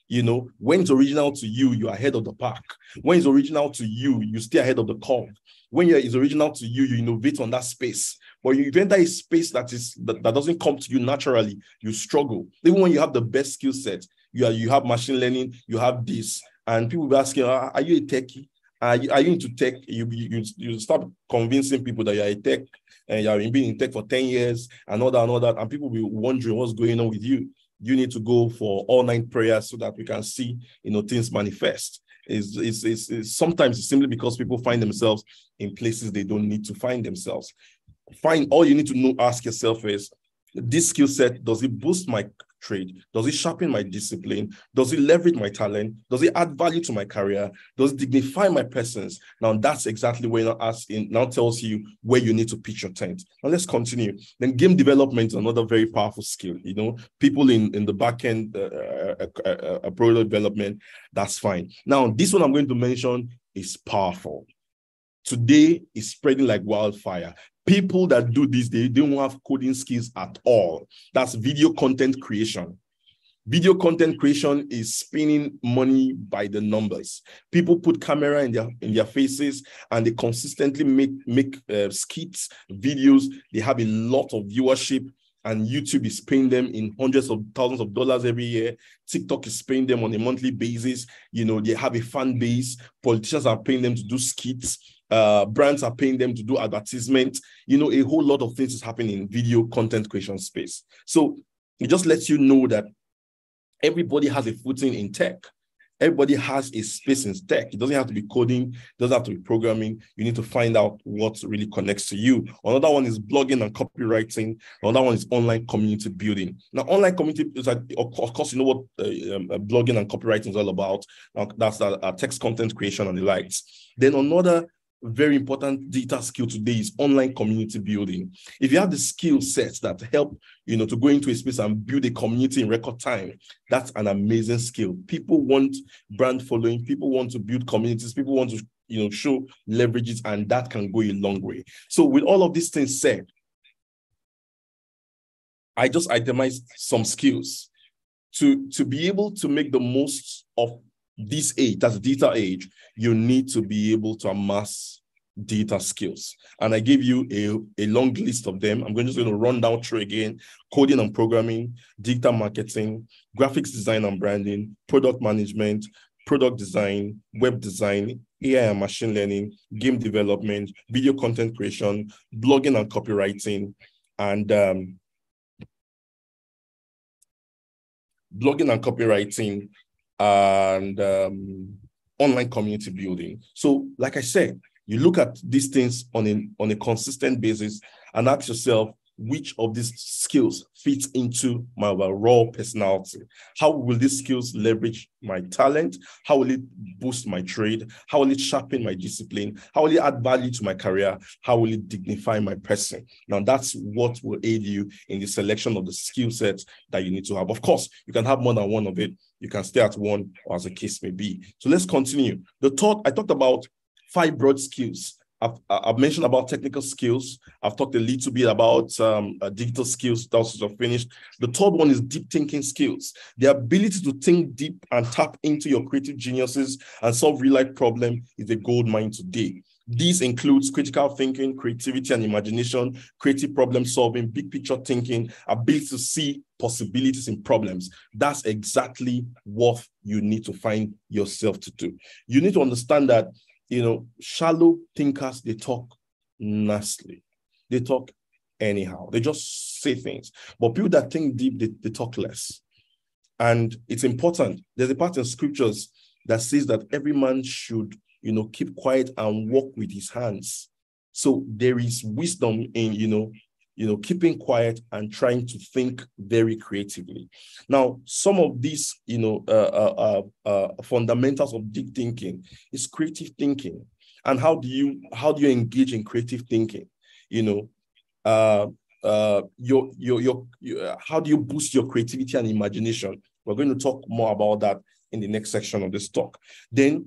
You know, when it's original to you, you're ahead of the pack. When it's original to you, you stay ahead of the curve. When it's original to you, you innovate on that space. But you enter a space that is that, that doesn't come to you naturally, you struggle. Even when you have the best skill set, you are you have machine learning, you have this, and people will ask you, ah, are you a techie? Are you, are you into tech? You, you, you start convincing people that you're a tech and you've been in tech for 10 years and all that and all that. And people will be wondering what's going on with you you need to go for all nine prayers so that we can see, you know, things manifest. Is is is sometimes it's simply because people find themselves in places they don't need to find themselves. Find all you need to know, ask yourself is this skill set, does it boost my trade? Does it sharpen my discipline? Does it leverage my talent? Does it add value to my career? Does it dignify my presence? Now that's exactly where now asking now tells you where you need to pitch your tent. Now let's continue. Then game development is another very powerful skill. You know, people in in the back end, uh, uh, uh, uh, product development, that's fine. Now this one I'm going to mention is powerful today is spreading like wildfire people that do this, they don't have coding skills at all. That's video content creation. Video content creation is spinning money by the numbers. People put camera in their in their faces and they consistently make make uh, skits, videos. They have a lot of viewership, and YouTube is paying them in hundreds of thousands of dollars every year. TikTok is paying them on a monthly basis. You know, they have a fan base. Politicians are paying them to do skits uh, brands are paying them to do advertisement. You know, a whole lot of things is happening in video content creation space. So it just lets you know that everybody has a footing in tech. Everybody has a space in tech. It doesn't have to be coding, it doesn't have to be programming. You need to find out what really connects to you. Another one is blogging and copywriting. Another one is online community building. Now, online community is like, of course, you know what uh, um, uh, blogging and copywriting is all about. Now, that's uh, uh, text content creation and the likes. Then another very important data skill today is online community building. If you have the skill sets that help, you know, to go into a space and build a community in record time, that's an amazing skill. People want brand following, people want to build communities, people want to, you know, show leverages, and that can go a long way. So with all of these things said, I just itemized some skills to, to be able to make the most of this age, that's data age, you need to be able to amass data skills. And I give you a, a long list of them. I'm going just going to run down through again coding and programming, digital marketing, graphics design and branding, product management, product design, web design, AI and machine learning, game development, video content creation, blogging and copywriting, and um, blogging and copywriting, and um, online community building. So, like I said, you look at these things on a, on a consistent basis and ask yourself, which of these skills fits into my raw personality? How will these skills leverage my talent? How will it boost my trade? How will it sharpen my discipline? How will it add value to my career? How will it dignify my person? Now, that's what will aid you in the selection of the skill sets that you need to have. Of course, you can have more than one of it. You can stay at one, or as the case may be. So let's continue. The thought I talked about five broad skills I've, I've mentioned about technical skills. I've talked a little bit about um, uh, digital skills. That's also finished. The third one is deep thinking skills. The ability to think deep and tap into your creative geniuses and solve real life problem is a gold mine today. This includes critical thinking, creativity and imagination, creative problem solving, big picture thinking, ability to see possibilities in problems. That's exactly what you need to find yourself to do. You need to understand that you know, shallow thinkers, they talk nastily. They talk anyhow. They just say things. But people that think deep, they, they talk less. And it's important. There's a part in scriptures that says that every man should, you know, keep quiet and walk with his hands. So there is wisdom in, you know, you know, keeping quiet and trying to think very creatively. Now, some of these, you know, uh, uh, uh, uh, fundamentals of deep thinking is creative thinking, and how do you how do you engage in creative thinking? You know, uh, uh, your, your your your how do you boost your creativity and imagination? We're going to talk more about that in the next section of this talk. Then,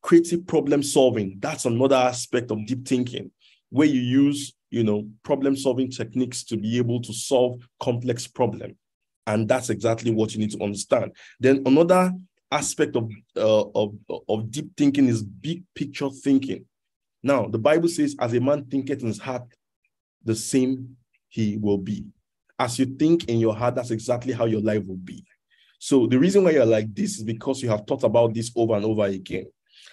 creative problem solving. That's another aspect of deep thinking, where you use you know, problem solving techniques to be able to solve complex problem. And that's exactly what you need to understand. Then another aspect of, uh, of, of deep thinking is big picture thinking. Now, the Bible says, as a man thinketh in his heart, the same he will be. As you think in your heart, that's exactly how your life will be. So the reason why you're like this is because you have thought about this over and over again.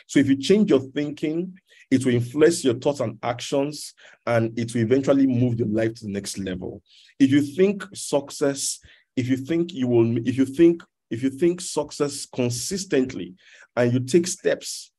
So if you change your thinking, it will influence your thoughts and actions, and it will eventually move your life to the next level. If you think success, if you think you will, if you think, if you think success consistently and you take steps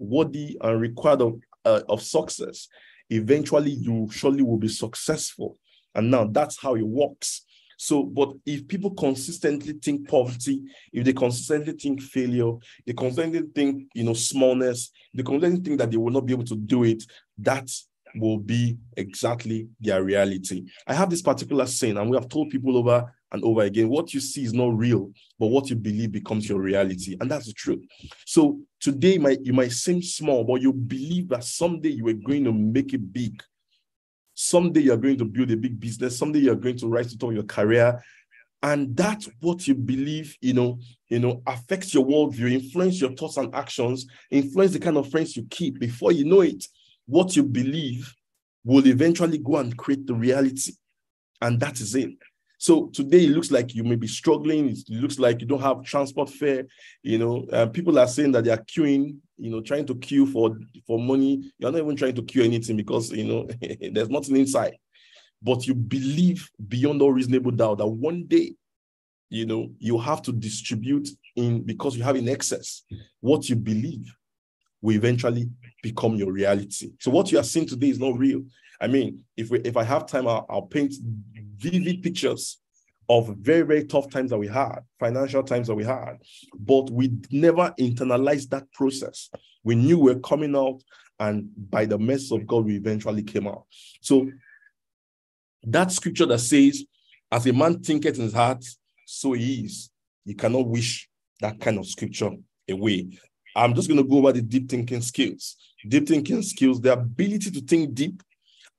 worthy and required of, uh, of success, eventually you surely will be successful. And now that's how it works. So, but if people consistently think poverty, if they consistently think failure, they consistently think, you know, smallness, they consistently think that they will not be able to do it, that will be exactly their reality. I have this particular saying, and we have told people over and over again what you see is not real, but what you believe becomes your reality. And that's the truth. So today might you might seem small, but you believe that someday you are going to make it big. Someday you're going to build a big business. Someday you're going to rise to top of your career. And that's what you believe, you know, you know, affects your worldview, influence your thoughts and actions, influence the kind of friends you keep. Before you know it, what you believe will eventually go and create the reality. And that is it. So today it looks like you may be struggling. It looks like you don't have transport fare. You know, uh, people are saying that they are queuing. You know, trying to queue for for money. You're not even trying to queue anything because you know there's nothing inside. But you believe beyond all reasonable doubt that one day, you know, you have to distribute in because you have in excess what you believe will eventually become your reality. So what you are seeing today is not real. I mean, if we, if I have time, I'll, I'll paint vivid pictures of very, very tough times that we had, financial times that we had, but we never internalized that process. We knew we we're coming out, and by the mercy of God, we eventually came out. So that scripture that says, as a man thinketh in his heart, so he is. You cannot wish that kind of scripture away. I'm just going to go over the deep thinking skills. Deep thinking skills, the ability to think deep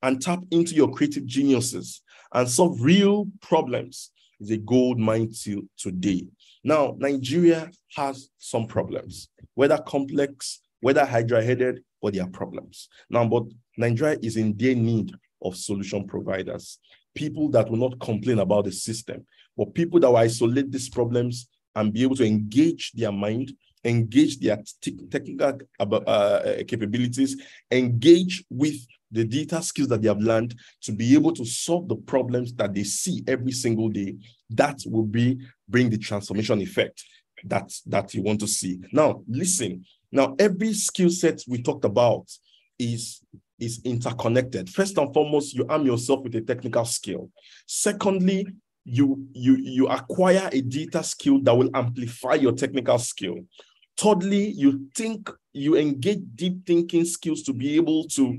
and tap into your creative geniuses and solve real problems is a gold mine to today. Now, Nigeria has some problems, whether complex, whether hydra-headed, but there are problems. Now, but Nigeria is in their need of solution providers, people that will not complain about the system, but people that will isolate these problems and be able to engage their mind, engage their technical uh, capabilities, engage with the data skills that they have learned to be able to solve the problems that they see every single day. That will be bring the transformation effect that that you want to see. Now, listen. Now, every skill set we talked about is is interconnected. First and foremost, you arm yourself with a technical skill. Secondly, you you you acquire a data skill that will amplify your technical skill. Thirdly, you think you engage deep thinking skills to be able to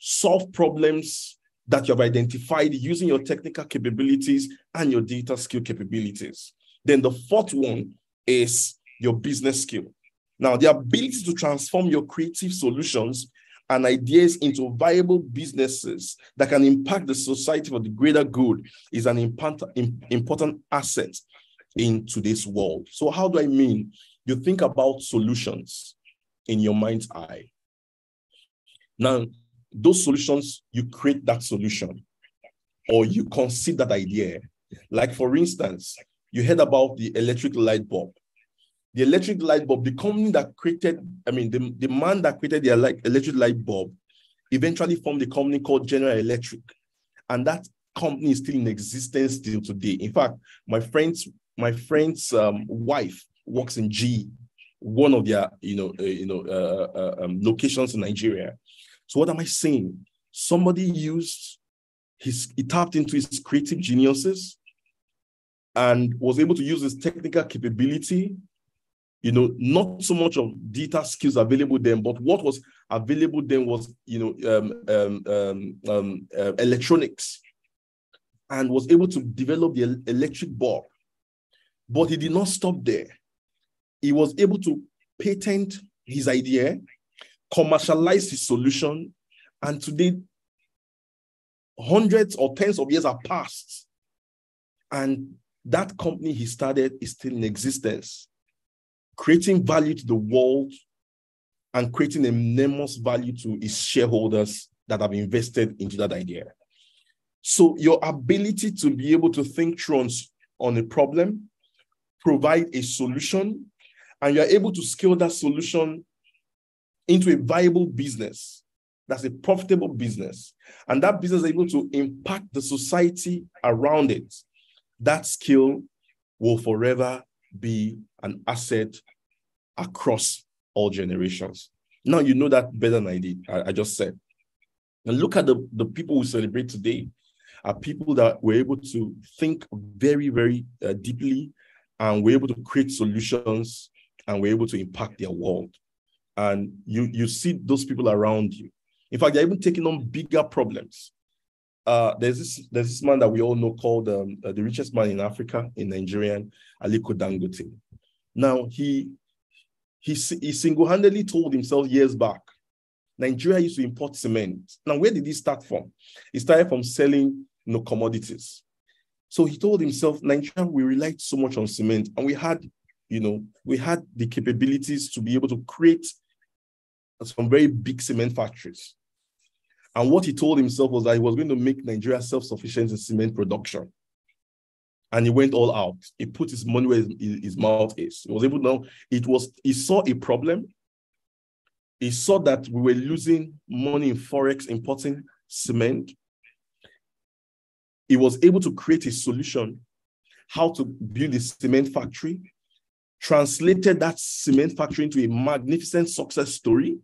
solve problems that you have identified using your technical capabilities and your data skill capabilities. Then the fourth one is your business skill. Now, the ability to transform your creative solutions and ideas into viable businesses that can impact the society for the greater good is an important asset in today's world. So, how do I mean? You think about solutions in your mind's eye. Now, those solutions, you create that solution or you conceive that idea. Like, for instance, you heard about the electric light bulb the electric light bulb, the company that created, I mean, the, the man that created the electric light bulb eventually formed a company called General Electric. And that company is still in existence till today. In fact, my friend's my friend's um, wife works in G, one of their you know uh, you know uh, uh, um, locations in Nigeria. So what am I saying? Somebody used his he tapped into his creative geniuses and was able to use his technical capability you know, not so much of data skills available then, but what was available then was, you know, um, um, um, um uh, electronics and was able to develop the electric bulb. But he did not stop there. He was able to patent his idea, commercialize his solution, and today, hundreds or tens of years have passed. And that company he started is still in existence creating value to the world and creating enormous value to its shareholders that have invested into that idea. So your ability to be able to think through on, on a problem, provide a solution, and you're able to scale that solution into a viable business that's a profitable business, and that business is able to impact the society around it, that skill will forever be an asset across all generations. Now you know that better than I did. I, I just said. And look at the, the people we celebrate today are people that were able to think very, very uh, deeply and were able to create solutions and were able to impact their world. And you, you see those people around you. In fact, they're even taking on bigger problems. Uh, there's this there's this man that we all know called um, uh, the richest man in Africa, in Nigerian, Aliko Dangote. Now he he, he single-handedly told himself years back, Nigeria used to import cement. Now, where did he start from? He started from selling you know, commodities. So he told himself, Nigeria, we relied so much on cement, and we had, you know, we had the capabilities to be able to create some very big cement factories. And what he told himself was that he was going to make Nigeria self-sufficient in cement production and he went all out. He put his money where his, his mouth is. He was able to know it was, he saw a problem. He saw that we were losing money in Forex importing cement. He was able to create a solution how to build a cement factory, translated that cement factory into a magnificent success story,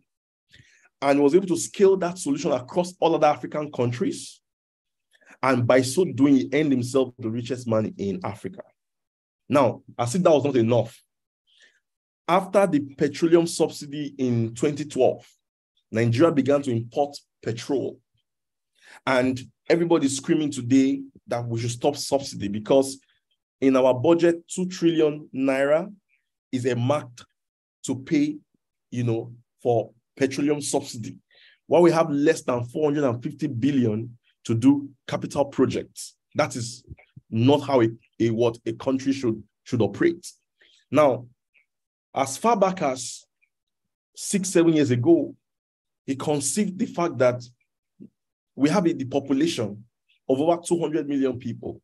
and was able to scale that solution across all other African countries and by so doing, he earned himself the richest man in Africa. Now, as if that was not enough, after the petroleum subsidy in 2012, Nigeria began to import petrol. And everybody's screaming today that we should stop subsidy because in our budget, 2 trillion naira is a mark to pay, you know, for petroleum subsidy. While we have less than 450 billion to do capital projects. That is not how a, a what a country should should operate. Now, as far back as six, seven years ago, he conceived the fact that we have a, the population of over 200 million people.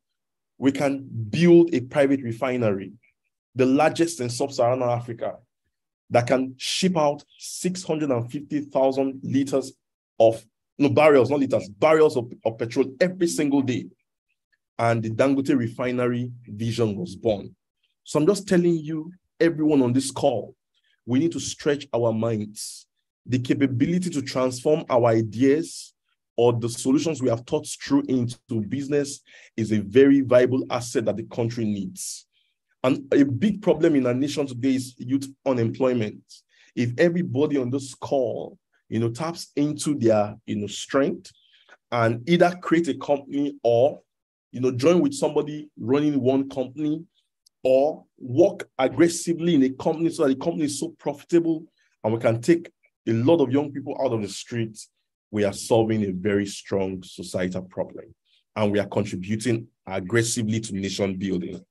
We can build a private refinery the largest in sub-Saharan Africa, that can ship out 650,000 liters of, no, barrels, not liters, barrels of, of petrol every single day. And the Dangote refinery vision was born. So I'm just telling you, everyone on this call, we need to stretch our minds. The capability to transform our ideas or the solutions we have thought through into business is a very viable asset that the country needs. And a big problem in our nation today is youth unemployment. If everybody on this call, you know, taps into their, you know, strength and either create a company or, you know, join with somebody running one company or work aggressively in a company so that the company is so profitable and we can take a lot of young people out of the streets, we are solving a very strong societal problem and we are contributing aggressively to nation building.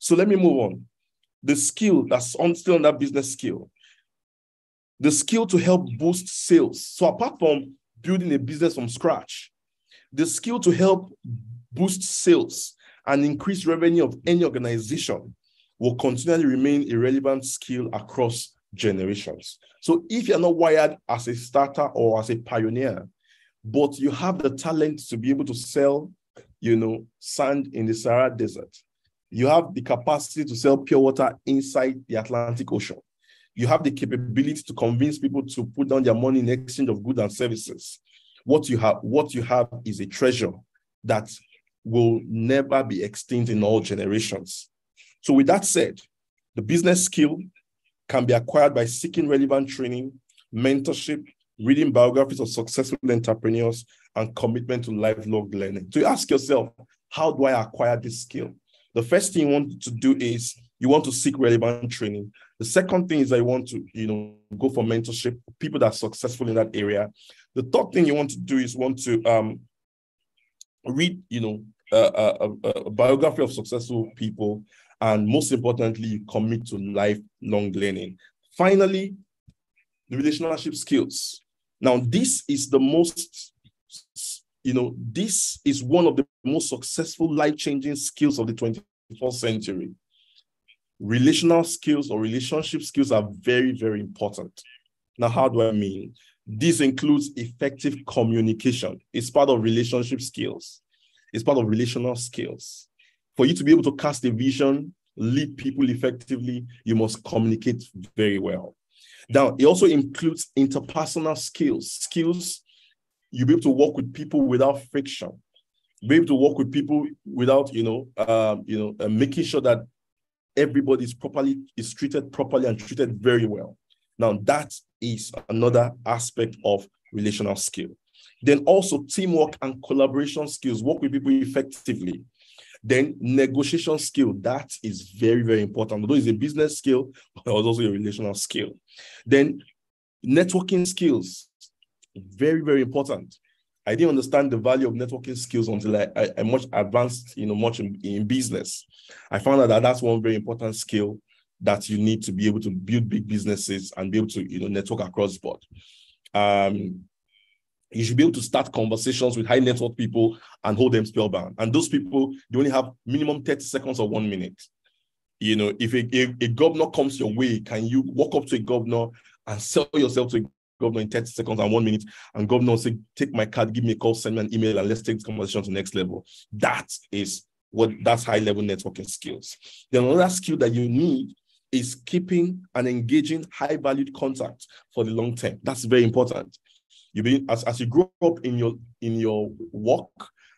So let me move on. The skill that's on still on that business skill, the skill to help boost sales. So apart from building a business from scratch, the skill to help boost sales and increase revenue of any organization will continually remain a relevant skill across generations. So if you're not wired as a starter or as a pioneer, but you have the talent to be able to sell, you know, sand in the Sahara Desert, you have the capacity to sell pure water inside the Atlantic Ocean. You have the capability to convince people to put down their money in exchange of goods and services. What you have, what you have is a treasure that will never be extinct in all generations. So, with that said, the business skill can be acquired by seeking relevant training, mentorship, reading biographies of successful entrepreneurs, and commitment to lifelong learning. So you ask yourself, how do I acquire this skill? The first thing you want to do is you want to seek relevant training. The second thing is I want to, you know, go for mentorship, people that are successful in that area. The third thing you want to do is want to um, read, you know, a, a, a biography of successful people, and most importantly, commit to lifelong learning. Finally, the relationship skills. Now, this is the most you know, this is one of the most successful life changing skills of the 21st century. Relational skills or relationship skills are very, very important. Now, how do I mean? This includes effective communication. It's part of relationship skills. It's part of relational skills. For you to be able to cast a vision, lead people effectively, you must communicate very well. Now, it also includes interpersonal skills, skills you'll be able to work with people without friction. Be able to work with people without you know um, you know uh, making sure that everybody is properly is treated properly and treated very well. Now that is another aspect of relational skill. Then also teamwork and collaboration skills. Work with people effectively. Then negotiation skill. That is very very important. Although it's a business skill but also a relational skill. Then networking skills very, very important. I didn't understand the value of networking skills until I, I, I much advanced, you know, much in, in business. I found out that that's one very important skill that you need to be able to build big businesses and be able to, you know, network across board. Um, you should be able to start conversations with high network people and hold them spellbound. And those people, you only have minimum 30 seconds or one minute. You know, if a, a, a governor comes your way, can you walk up to a governor and sell yourself to a governor in 30 seconds and one minute, and governor say, take my card, give me a call, send me an email, and let's take this conversation to the next level. That is what that's high level networking skills. Then another skill that you need is keeping and engaging high valued contact for the long term. That's very important. You be as, as you grow up in your in your work,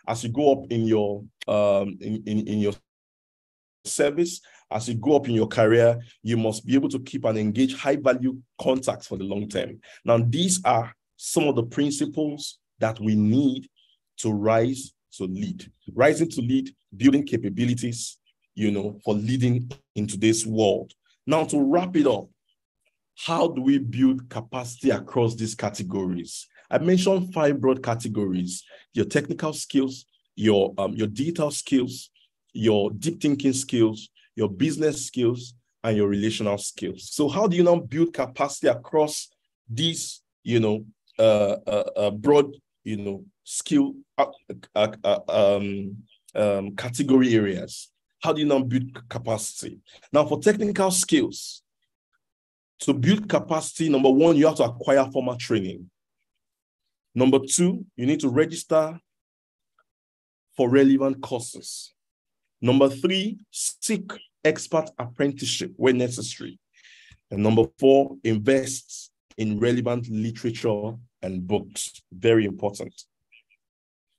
as you go up in your um in, in, in your service, as you go up in your career, you must be able to keep and engage high value contacts for the long term. Now, these are some of the principles that we need to rise to lead. Rising to lead, building capabilities, you know, for leading in today's world. Now, to wrap it up, how do we build capacity across these categories? I mentioned five broad categories your technical skills, your, um, your digital skills, your deep thinking skills, your business skills, and your relational skills. So how do you now build capacity across these, you know, uh, uh, uh broad, you know, skill uh, uh, uh, um, um, category areas? How do you now build capacity? Now, for technical skills, to build capacity, number one, you have to acquire formal training. Number two, you need to register for relevant courses. Number three, seek expert apprenticeship where necessary. And number four, invest in relevant literature and books. Very important.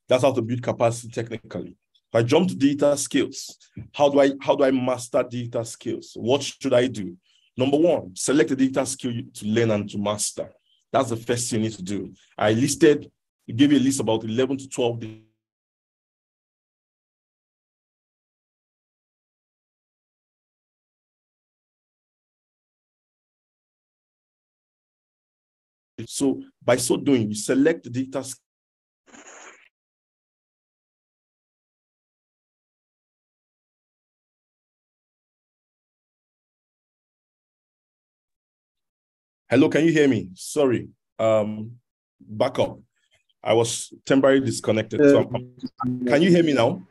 That's how to build capacity technically. If I jump to data skills, how do I how do I master data skills? What should I do? Number one, select a data skill to learn and to master. That's the first thing you need to do. I listed, gave you a list about 11 to 12 So by so doing, you select the data Hello, can you hear me? Sorry. Um, back up. I was temporarily disconnected. So can you hear me now?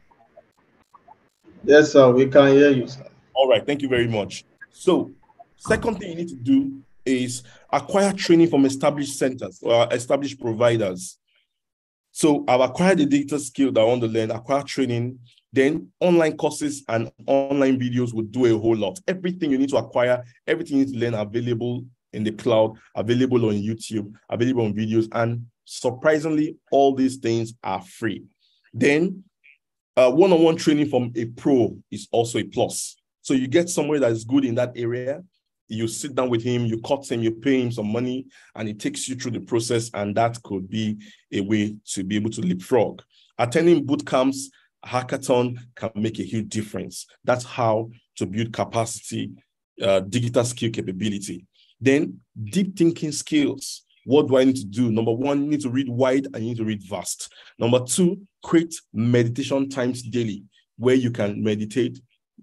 Yes, sir. We can hear you, sir. All right. Thank you very much. So, second thing you need to do is acquire training from established centers or established providers. So I've acquired the digital skill that I want to learn, acquire training, then online courses and online videos would do a whole lot. Everything you need to acquire, everything you need to learn available in the cloud, available on YouTube, available on videos, and surprisingly, all these things are free. Then, uh, one-on-one training from a pro is also a plus. So you get somewhere that is good in that area. You sit down with him, you cut him, you pay him some money, and he takes you through the process. And that could be a way to be able to leapfrog. Attending boot camps, hackathon can make a huge difference. That's how to build capacity, uh, digital skill capability. Then deep thinking skills. What do I need to do? Number one, you need to read wide and you need to read vast. Number two, create meditation times daily where you can meditate.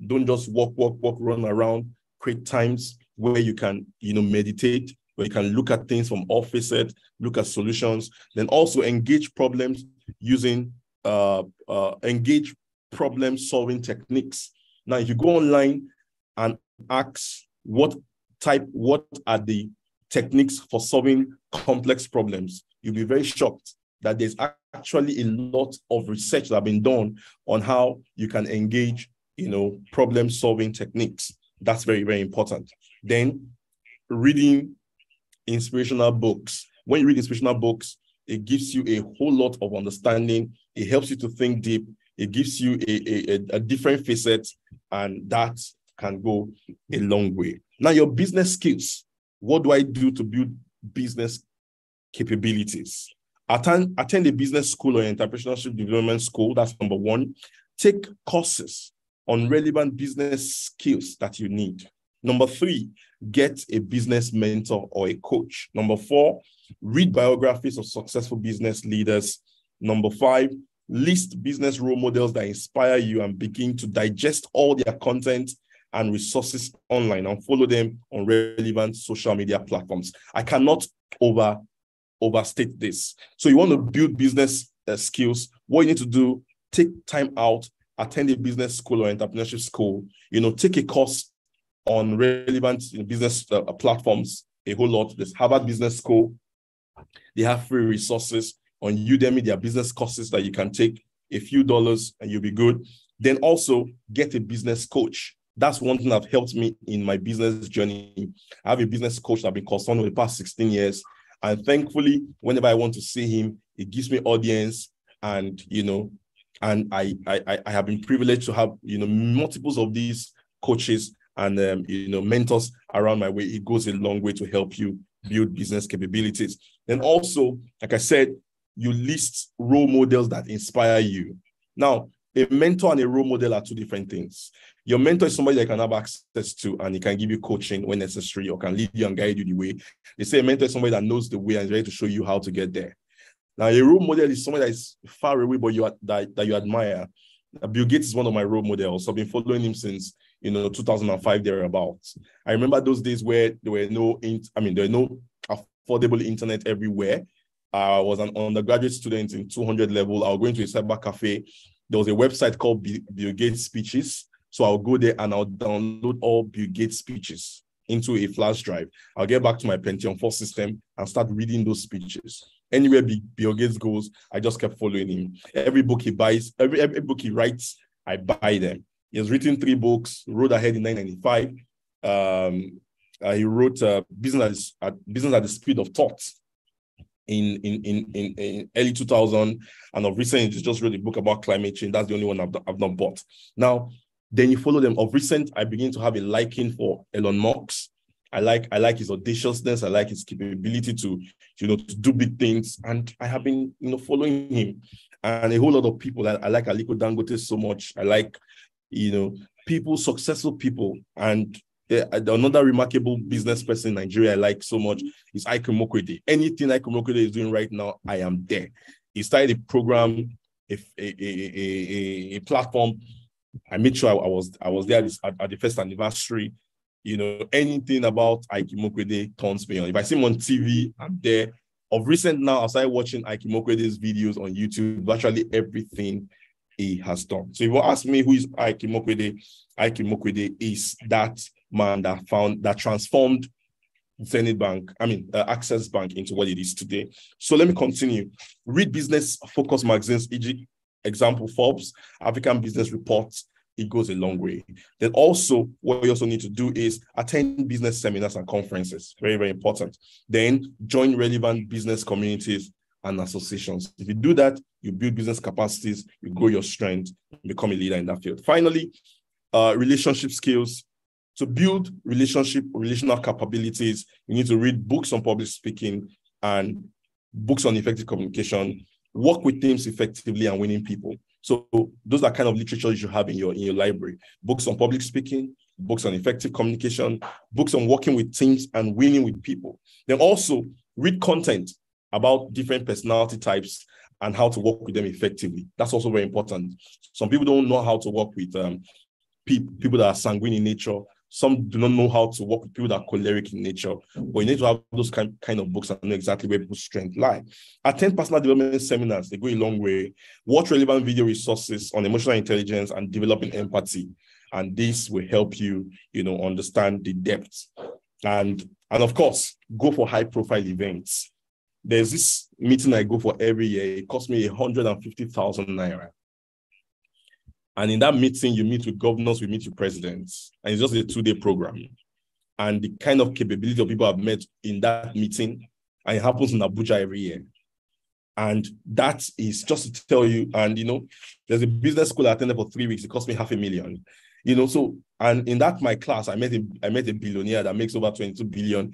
Don't just walk, walk, walk, run around. Create times where you can, you know, meditate, where you can look at things from all facets, look at solutions. Then also engage problems using uh, uh, engage problem solving techniques. Now, if you go online and ask what type what are the techniques for solving complex problems, you'll be very shocked that there's actually a lot of research that have been done on how you can engage, you know, problem solving techniques. That's very, very important. Then reading inspirational books. When you read inspirational books, it gives you a whole lot of understanding. It helps you to think deep. It gives you a, a, a different facet, and that can go a long way. Now, your business skills. What do I do to build business capabilities? Attend, attend a business school or an entrepreneurship development school. That's number one. Take courses on relevant business skills that you need. Number three, get a business mentor or a coach. Number four, read biographies of successful business leaders. Number five, list business role models that inspire you and begin to digest all their content and resources online and follow them on relevant social media platforms. I cannot over overstate this. So you want to build business uh, skills, what you need to do, take time out, attend a business school or entrepreneurship school, you know, take a course on relevant business uh, platforms, a whole lot. There's Harvard Business School. They have free resources on Udemy. There are business courses that you can take a few dollars and you'll be good. Then also get a business coach that's one thing that helped me in my business journey. I have a business coach that I've been consulting for the past 16 years. And thankfully, whenever I want to see him, it gives me audience. And you know, and I I I have been privileged to have you know multiples of these coaches and um, you know mentors around my way. It goes a long way to help you build business capabilities. And also, like I said, you list role models that inspire you. Now, a mentor and a role model are two different things. Your mentor is somebody that can have access to and he can give you coaching when necessary or can lead you and guide you the way. They say a mentor is somebody that knows the way and is ready to show you how to get there. Now, a role model is somebody that is far away, but you that, that you admire. Bill Gates is one of my role models. I've been following him since you know 2005 thereabouts. I remember those days where there were no, I mean, there were no affordable internet everywhere. I was an undergraduate student in 200 level. I was going to a cyber cafe there was a website called Bill Gates Speeches. So I'll go there and I'll download all Bill Gates speeches into a flash drive. I'll get back to my Pentium 4 system and start reading those speeches. Anywhere Bill Gates goes, I just kept following him. Every book he buys, every, every book he writes, I buy them. He has written three books, Road Ahead in 1995. Um, uh, he wrote uh, Business, at, Business at the Speed of Thought in, in, in, in, in early 2000. And of recent, he just wrote a book about climate change. That's the only one I've, I've not bought. Now, then you follow them. Of recent, I begin to have a liking for Elon Musk. I like I like his audaciousness. I like his capability to you know to do big things, and I have been you know following him, and a whole lot of people. I, I like Aliko Dangote so much. I like you know people, successful people, and eh, another remarkable business person in Nigeria I like so much is Aig Imoukhuede. Anything Aig Imoukhuede is doing right now, I am there. He started a program, a, a, a, a platform. I made sure I, was I was there at, at, the first anniversary. You know, anything about Aig Imoukhuede turns me on. If I see him on TV, I'm there. Of recent now, I started watching Aig Imoukhuede's videos on YouTube, virtually everything he has done. So if you ask me who is Aig Imoukhuede, Aig Imoukhuede is that man that found that transformed Zenith Bank, I mean, uh, Access Bank into what it is today. So let me continue. Read business focus magazines, e.g., example Forbes, African Business Reports. It goes a long way. Then also, what you also need to do is attend business seminars and conferences. Very, very important. Then join relevant business communities and associations. If you do that, you build business capacities, you grow your strength, become a leader in that field. Finally, uh, relationship skills to build relationship, relational capabilities, you need to read books on public speaking and books on effective communication, work with teams effectively and winning people. So those are kind of literature you should have in your in your library. Books on public speaking, books on effective communication, books on working with teams and winning with people. Then also read content about different personality types and how to work with them effectively. That's also very important. Some people don't know how to work with um, pe- people that are sanguine in nature, some do not know how to work with people that are choleric in nature, but you need to have those kind, kind of books and know exactly where people's strengths lie. Attend personal development seminars, they go a long way. Watch relevant video resources on emotional intelligence and developing empathy. And this will help you, you know, understand the depth. And, and of course, go for high profile events. There's this meeting I go for every year. It costs me 150,000 naira. And in that meeting, you meet with governors, we meet with presidents, and it's just a two-day program. And the kind of capability of people I've met in that meeting, and it happens in Abuja every year. And that is just to tell you, and you know, there's a business school I attended for three weeks. It cost me half a million. You know, so and in that my class, I met a I met a billionaire that makes over 22 billion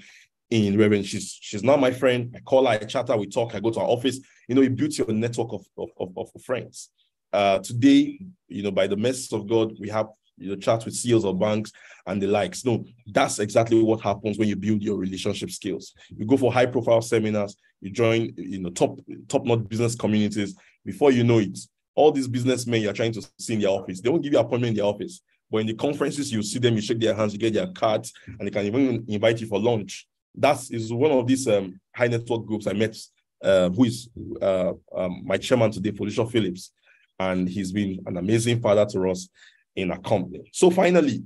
in revenue. She's she's not my friend. I call her, I chat her, we talk, I go to her office. You know, you builds your network of, of, of, of friends. Uh, today, you know, by the mercy of God, we have you know chats with CEOs of banks and the likes. No, that's exactly what happens when you build your relationship skills. You go for high profile seminars, you join you know top top notch business communities. Before you know it, all these businessmen you're trying to see in their office, they won't give you appointment in their office. But in the conferences, you see them, you shake their hands, you get their cards, and they can even invite you for lunch. That is one of these um, high network groups I met, uh, who is uh, um, my chairman today, Felicia Phillips and he's been an amazing father to us in our company. So finally,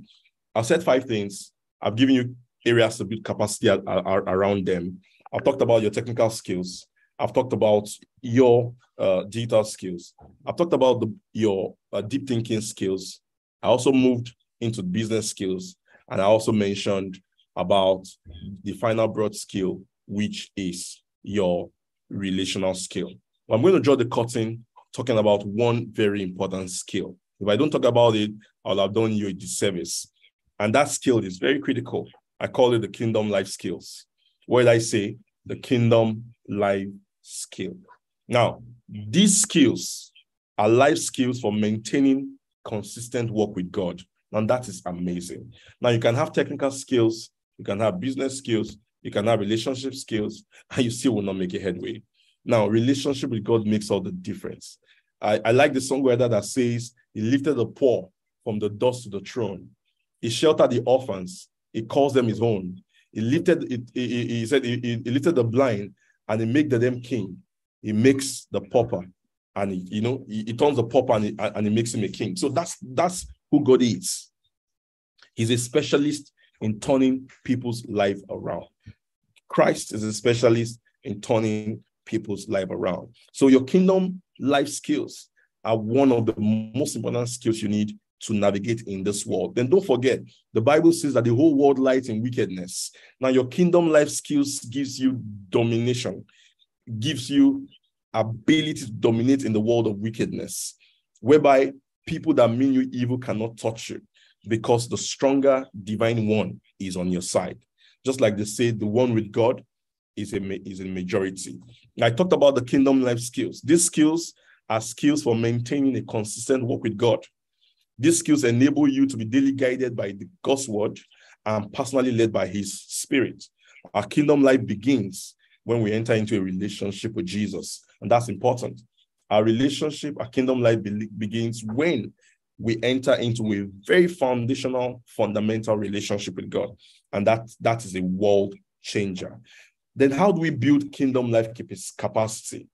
I've said five things. I've given you areas to build capacity around them. I've talked about your technical skills. I've talked about your uh, digital skills. I've talked about the, your uh, deep thinking skills. I also moved into business skills. And I also mentioned about the final broad skill, which is your relational skill. I'm going to draw the curtain talking about one very important skill. If I don't talk about it, I'll have done you a disservice. And that skill is very critical. I call it the kingdom life skills. What did I say? The kingdom life skill. Now, these skills are life skills for maintaining consistent work with God. And that is amazing. Now, you can have technical skills, you can have business skills, you can have relationship skills, and you still will not make a headway. Now, relationship with God makes all the difference. I, I like the songwriter that says, He lifted the poor from the dust to the throne. He sheltered the orphans. He calls them his own. He lifted it. He, he, said he, he, lifted the blind and he made them king. He makes the pauper and he, you know he, he turns the pauper and he, and he makes him a king. So that's that's who God is. He's a specialist in turning people's life around. Christ is a specialist in turning people's life around. So your kingdom life skills are one of the most important skills you need to navigate in this world. Then don't forget, the Bible says that the whole world lies in wickedness. Now, your kingdom life skills gives you domination, gives you ability to dominate in the world of wickedness, whereby people that mean you evil cannot touch you because the stronger divine one is on your side. Just like they say, the one with God is a, is a majority. I talked about the kingdom life skills. These skills are skills for maintaining a consistent walk with God. These skills enable you to be daily guided by the God's word and personally led by his spirit. Our kingdom life begins when we enter into a relationship with Jesus. And that's important. Our relationship, our kingdom life be- begins when we enter into a very foundational, fundamental relationship with God. And that, that is a world changer. Then, how do we build kingdom life capacity?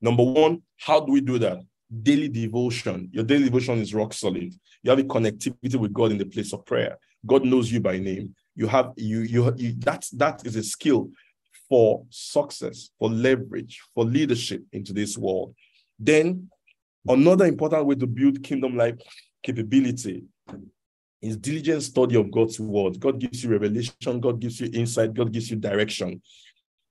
Number one, how do we do that? Daily devotion. Your daily devotion is rock solid. You have a connectivity with God in the place of prayer. God knows you by name. You have you you, you that that is a skill for success, for leverage, for leadership into this world. Then another important way to build kingdom life capability is diligent study of God's word. God gives you revelation, God gives you insight, God gives you direction.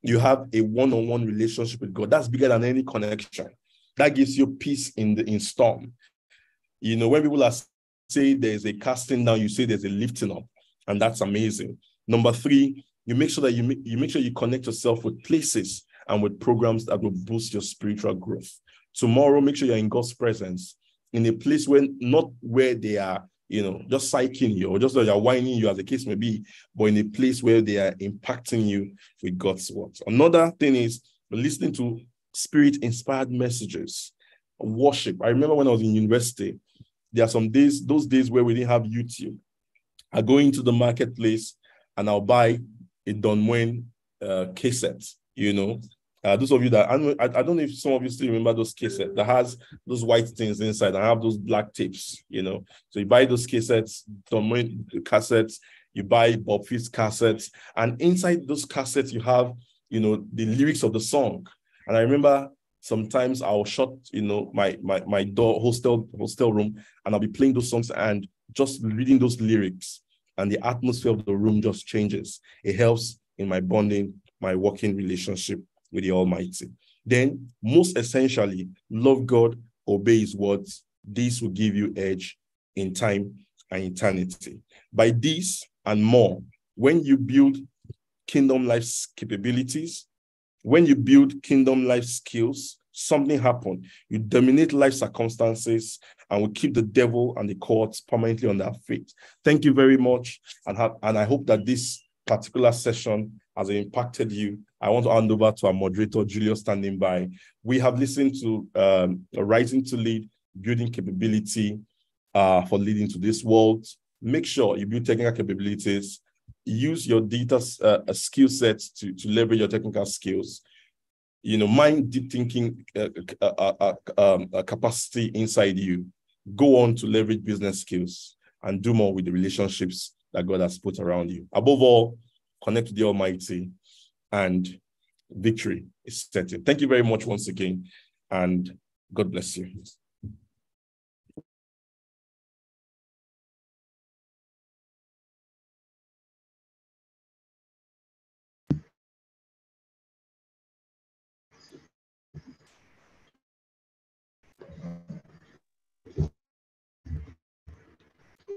You have a one-on-one relationship with God. That's bigger than any connection. That gives you peace in the in storm. You know, when people are say there's a casting down, you say there's a lifting up, and that's amazing. Number three, you make sure that you make, you make sure you connect yourself with places and with programs that will boost your spiritual growth. Tomorrow, make sure you're in God's presence in a place where not where they are, you know, just psyching you or just like they're whining you, as the case may be, but in a place where they are impacting you with God's words. Another thing is listening to spirit inspired messages, worship. I remember when I was in university, there are some days, those days where we didn't have YouTube. I go into the marketplace and I'll buy a Don Moen uh, cassette, you know. Uh, those of you that I, I don't know if some of you still remember those cassettes that has those white things inside and have those black tapes, you know. So you buy those cassettes, Don Moen cassettes, you buy Bob Fitts cassettes, and inside those cassettes you have, you know, the lyrics of the song. And I remember sometimes I'll shut, you know, my my my door hostel hostel room, and I'll be playing those songs and just reading those lyrics, and the atmosphere of the room just changes. It helps in my bonding, my working relationship with the Almighty. Then, most essentially, love God, obey His words. This will give you edge in time and eternity. By this and more, when you build kingdom life capabilities, when you build kingdom life skills, something happen. You dominate life circumstances and we keep the devil and the courts permanently on their feet. Thank you very much. And, have, and I hope that this particular session has impacted you. I want to hand over to our moderator, Julio, standing by. We have listened to um, Rising to Lead, building capability uh, for leading to this world. Make sure you build technical capabilities use your data uh, skill sets to, to leverage your technical skills. You know, mind deep thinking uh, uh, uh, uh um, capacity inside you. Go on to leverage business skills and do more with the relationships that God has put around you. Above all, connect to the Almighty and victory is certain. Thank you very much once again, and God bless you.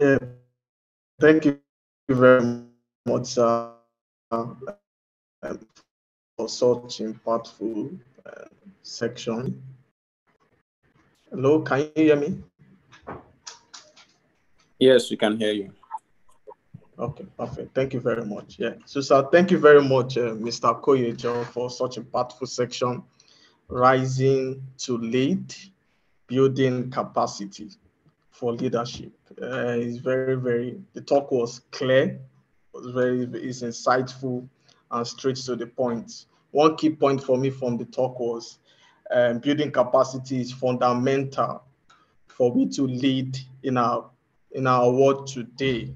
Yeah, thank you very much uh, for such impactful uh, section. Hello, can you hear me? Yes, we can hear you. Okay, perfect. Thank you very much. Yeah. So, sir, thank you very much, uh, Mr. Koyejo, for such impactful section, rising to lead, building capacity for leadership. Uh, it's very, very, the talk was clear, was very, it's insightful and straight to the point. One key point for me from the talk was um, building capacity is fundamental for me to lead in a in our world today,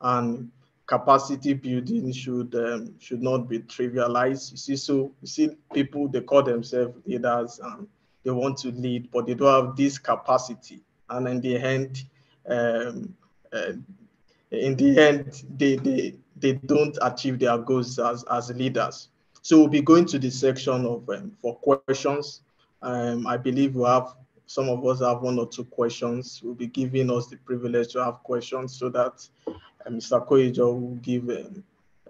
and capacity building should um, should not be trivialized. You see, so you see people they call themselves leaders and they want to lead, but they don't have this capacity, and in the end, um, uh, in the end, they they they don't achieve their goals as as leaders. So we'll be going to the section of um, for questions. Um, I believe we have some of us have one or two questions. We'll be giving us the privilege to have questions so that uh, Mr. Koyejo will give um,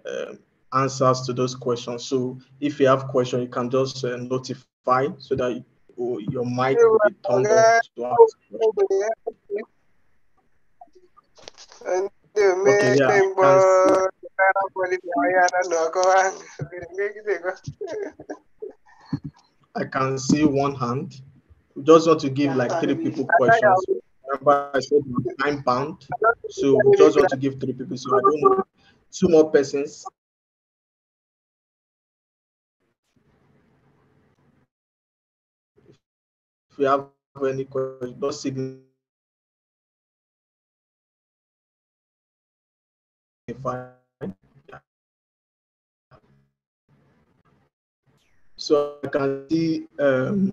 uh, answers to those questions. So if you have questions, you can just uh, notify so that you, your mic will be turned on to ask. Okay, yeah, I can see one hand. We just want to give like three people questions. Remember, I said time bound. So we just want to give three people. So I don't know. Two more persons. If you have any questions, signify. So I can see, um,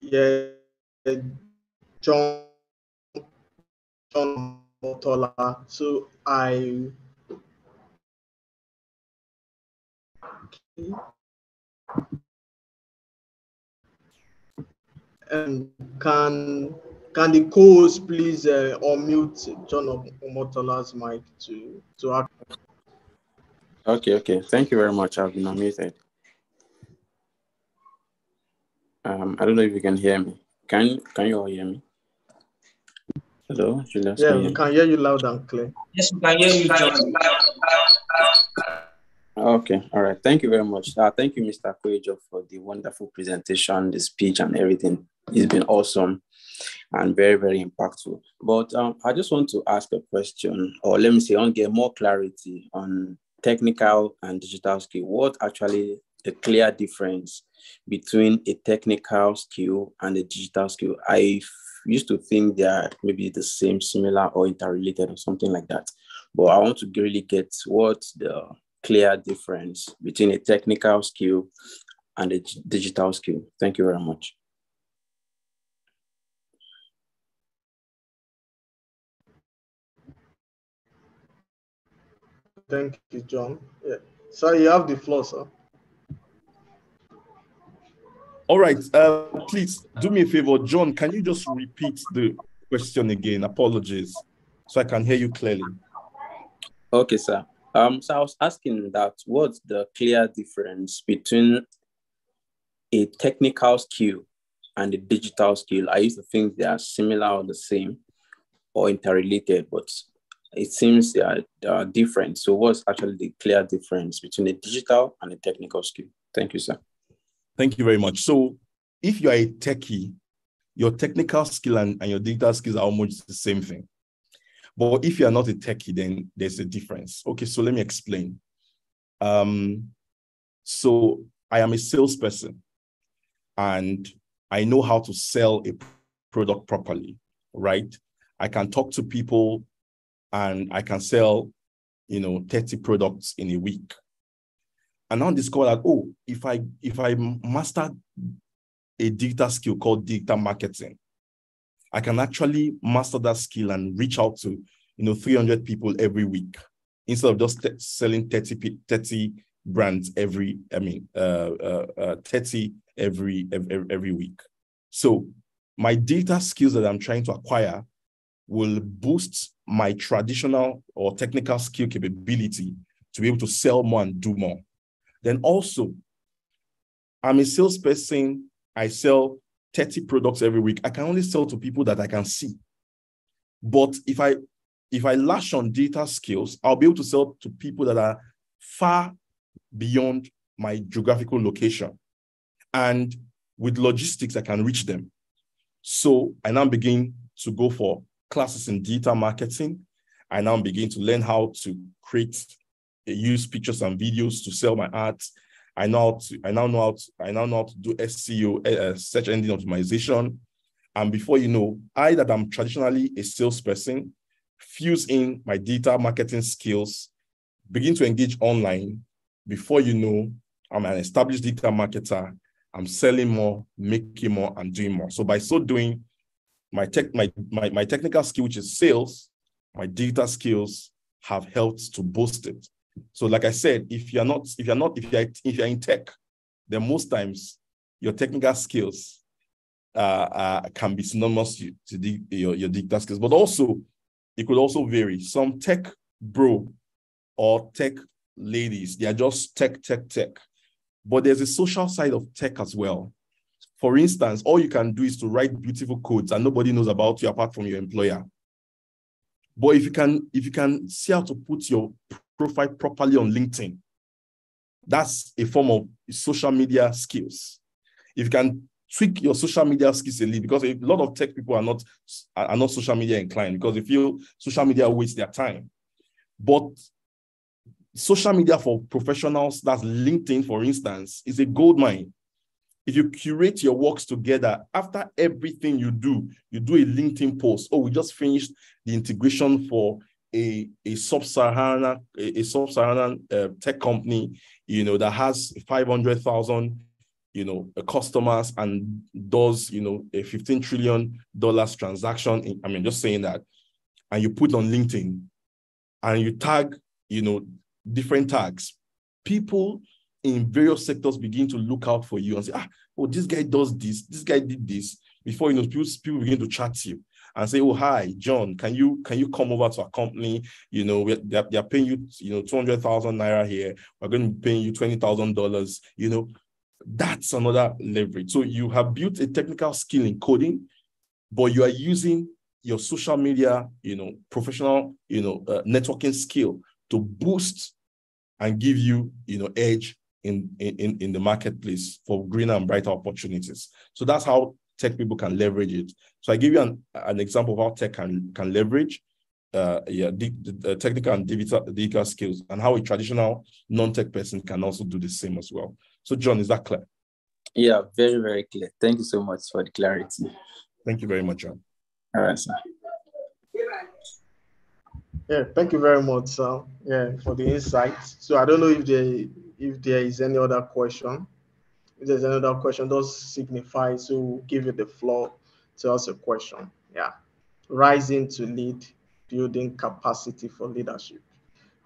yeah, John, John Motola. So I, okay. And can can the co-host please uh, unmute John of Omotola's mic to to act? Okay, okay. Thank you very much. I've been unmuted. Um, I don't know if you can hear me. Can can you all hear me? Hello, Julius. Yeah, we can hear you loud and clear. Yes, we can hear you, John. Okay, all right. Thank you very much. Uh, thank you, Mr. Koyejo, for the wonderful presentation, the speech, and everything. It's been awesome and very, very impactful. But um, I just want to ask a question, or let me say, to get more clarity on technical and digital skill. What actually the clear difference between a technical skill and a digital skill. I used to think they are maybe the same, similar, or interrelated, or something like that. But I want to really get what the clear difference between a technical skill and a digital skill. Thank you very much. Thank you, John. Yeah. So you have the floor, sir. All right. Uh, please do me a favor, John. Can you just repeat the question again? Apologies, so I can hear you clearly. Okay, sir. Um, so I was asking that what's the clear difference between a technical skill and a digital skill? I used to think they are similar or the same or interrelated, but it seems they are, they are different. So what's actually the clear difference between a digital and a technical skill? Thank you, sir. Thank you very much. So if you are a techie, your technical skill and, and your digital skills are almost the same thing. But if you are not a techie, then there's a difference. Okay, so let me explain. Um, so I am a salesperson and I know how to sell a product properly, right? I can talk to people and I can sell, you know, 30 products in a week and now discover that oh if i if i master a digital skill called digital marketing i can actually master that skill and reach out to you know 300 people every week instead of just selling 30 30 brands every i mean uh, uh, uh 30 every, every every week so my data skills that i'm trying to acquire will boost my traditional or technical skill capability to be able to sell more and do more then also, I'm a salesperson. I sell 30 products every week. I can only sell to people that I can see. But if I if I lash on data skills, I'll be able to sell to people that are far beyond my geographical location. And with logistics, I can reach them. So I now begin to go for classes in data marketing. I now begin to learn how to create uh, use pictures and videos to sell my art. I how to, I now know how to, I now know how to do SEO, uh, search engine optimization. And before you know, I that I'm traditionally a salesperson, fuse in my data marketing skills, begin to engage online. Before you know, I'm an established digital marketer. I'm selling more, making more, and doing more. So by so doing, my tech, my, my, my technical skill, which is sales, my data skills have helped to boost it. So, like I said, if you're not, if you're not, if you're if you're in tech, then most times your technical skills uh, uh, can be synonymous to, to the, your, your digital skills, but also it could also vary. Some tech bro or tech ladies, they are just tech, tech, tech. But there's a social side of tech as well. For instance, all you can do is to write beautiful codes and nobody knows about you apart from your employer. But if you can, if you can see how to put your profile properly on LinkedIn, that's a form of social media skills. If you can tweak your social media skills a little, because a lot of tech people are not are not social media inclined because they feel social media wastes their time. But social media for professionals, that's LinkedIn, for instance, is a gold mine. If you curate your works together, after everything you do, you do a LinkedIn post. Oh, we just finished the integration for a, a sub-Saharan, a, a sub-Saharan uh, tech company, you know, that has 500,000, you know, customers and does, you know, a 15 trillion dollars transaction. In, I mean, just saying that, and you put on LinkedIn and you tag, you know, different tags, people in various sectors begin to look out for you and say, ah, oh, this guy does this, this guy did this. Before you know, people, people begin to chat to you and say, oh, hi, John, can you can you come over to our company? You know, they're, they're paying you, you know, 200,000 Naira here. We're going to be paying you $20,000. You know, that's another leverage. So you have built a technical skill in coding, but you are using your social media, you know, professional, you know, uh, networking skill to boost and give you, you know, edge in, in, in the marketplace for greener and brighter opportunities. So that's how tech people can leverage it. So I give you an, an example of how tech can, can leverage uh, yeah, the, the technical and digital, digital skills and how a traditional non-tech person can also do the same as well. So John, is that clear? Yeah, very, very clear. Thank you so much for the clarity. Thank you very much, John. All right, sir. Yeah, thank you very much, sir. Yeah, for the insight. So I don't know if there if there is any other question. If there's another question, does signify. So give you the floor to ask a question. Yeah, rising to lead, building capacity for leadership.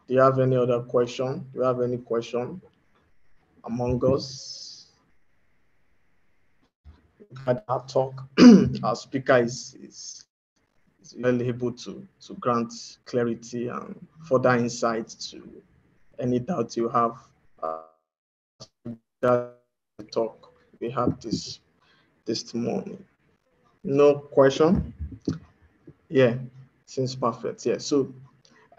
Do you have any other question? Do you have any question among us? Had our talk. our speaker is, is is able to, to grant clarity and further insight to any doubt you have. Uh, that talk we had this this morning. No question? Yeah, seems perfect. Yeah, so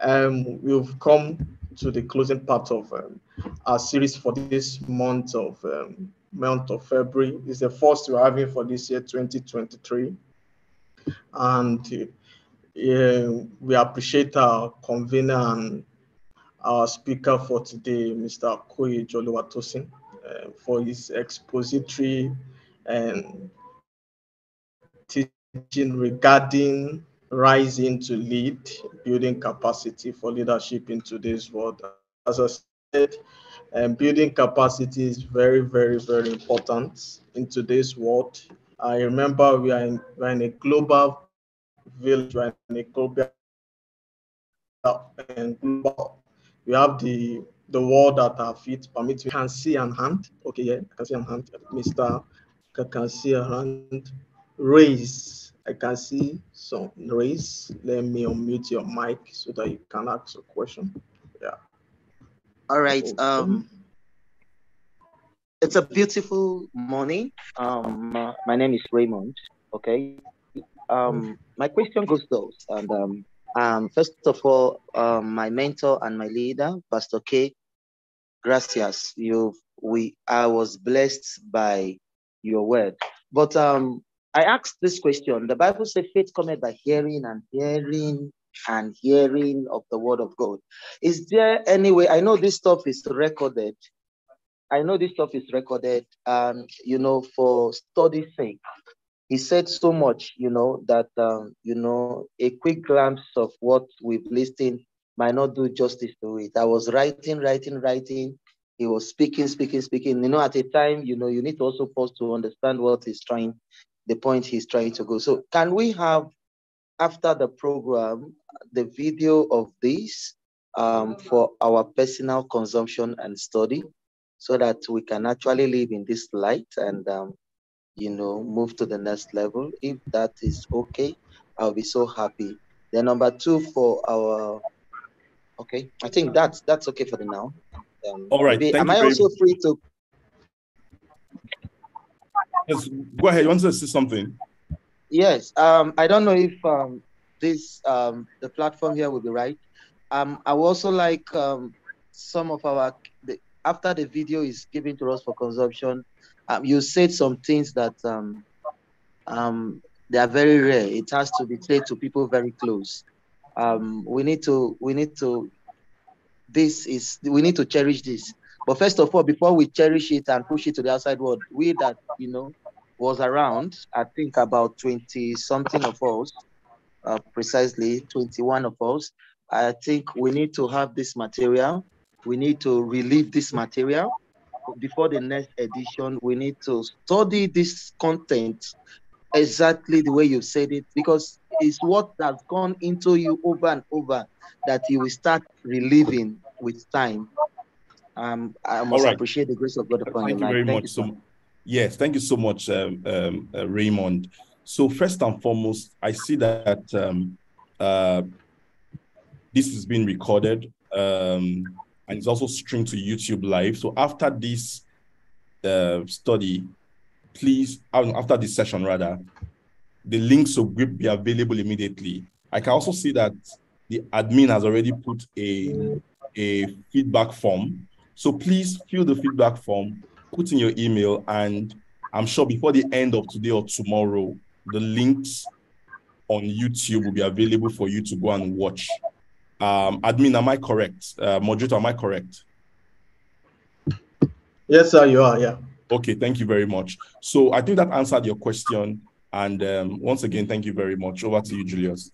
um, we've come to the closing part of um, our series for this month of um, month of February. It's the first we're having for this year, 2023. And yeah, we appreciate our convener and our speaker for today, Mr. Koyejo Oluwatosin, uh, for his expository and teaching regarding rising to lead, building capacity for leadership in today's world. As I said, um, building capacity is very, very, very important in today's world. I remember we are in, we are in a global village and a global and global. We have the the word that our feet permit. We can see and hand. Okay, yeah, I can see and hand. Mr. I can see a hand. Raise. I can see some raise. Let me unmute your mic so that you can ask a question. Yeah. All right. Um, it's a beautiful morning. Um, my name is Raymond. Okay. Um, my question goes those, and um, um, first of all, um, my mentor and my leader, Pastor K. Gracias. You, we, I was blessed by your word, but um, I asked this question. The Bible says faith cometh by hearing and hearing and hearing of the word of God. Is there any way? I know this stuff is recorded. I know this stuff is recorded, and you know, for study's sake, he said so much, you know, that um, you know a quick glance of what we've listened might not do justice to it. I was writing, writing, writing. He was speaking, speaking, speaking. You know, at a time, you know, you need to also pause to understand what he's trying, the point he's trying to go. So, can we have after the program the video of this um, for our personal consumption and study, so that we can actually live in this light and um, you know, move to the next level. If that is okay, I'll be so happy. Then number two for our, okay, I think that's that's okay for the now. Um, All right. am I also much. free to? Yes, go ahead. You want to say something? Yes. Um, I don't know if um, this um, the platform here will be right. Um, I would also like um, some of our the, after the video is given to us for consumption um, you said some things that um, um, they are very rare. It has to be said to people very close. Um, we need to, we need to, this is, we need to cherish this. But first of all, before we cherish it and push it to the outside world, we that, you know, was around, I think about 20 something of us, uh, precisely 21 of us, I think we need to have this material. We need to relieve this material before the next edition, we need to study this content exactly the way you said it because it's what has gone into you over and over that you will start relieving with time. Um, I must right. appreciate the grace of God upon Thank you very thank much. You so, yes, thank you so much, um, um, uh, Raymond. So first and foremost, I see that um, uh, this is being recorded. Um, and it's also streamed to YouTube live. So after this uh, study, please, after this session rather, the links will be available immediately. I can also see that the admin has already put a, a feedback form. So please fill the feedback form, put in your email, and I'm sure before the end of today or tomorrow, the links on YouTube will be available for you to go and watch. Um, admin, am I correct? Uh, moderator, am I correct? Yes, sir, you are. Yeah. Okay, thank you very much. So I think that answered your question. And um, once again, thank you very much. Over to you, Julius.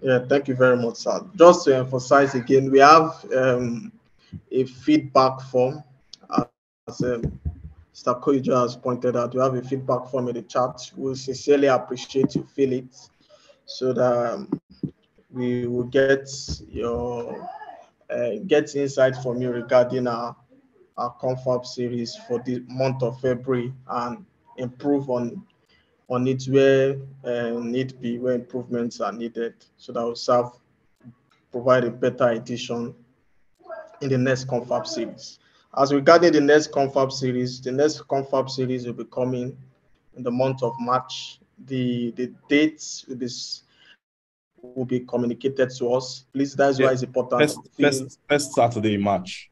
Yeah, thank you very much, sir. Just to emphasize again, we have um, a feedback form. As um, Mr. Koyejo has pointed out, we have a feedback form in the chat. We sincerely appreciate you fill it so that um, we will get your uh, get insight from you regarding our our confab series for the month of February and improve on on it where uh, need be where improvements are needed so that will serve provide a better edition in the next confab series. As regarding the next confab series, the next confab series will be coming in the month of March. The the dates will be will be communicated to us. Please, that's yeah. why it's important. First, first, first Saturday in March.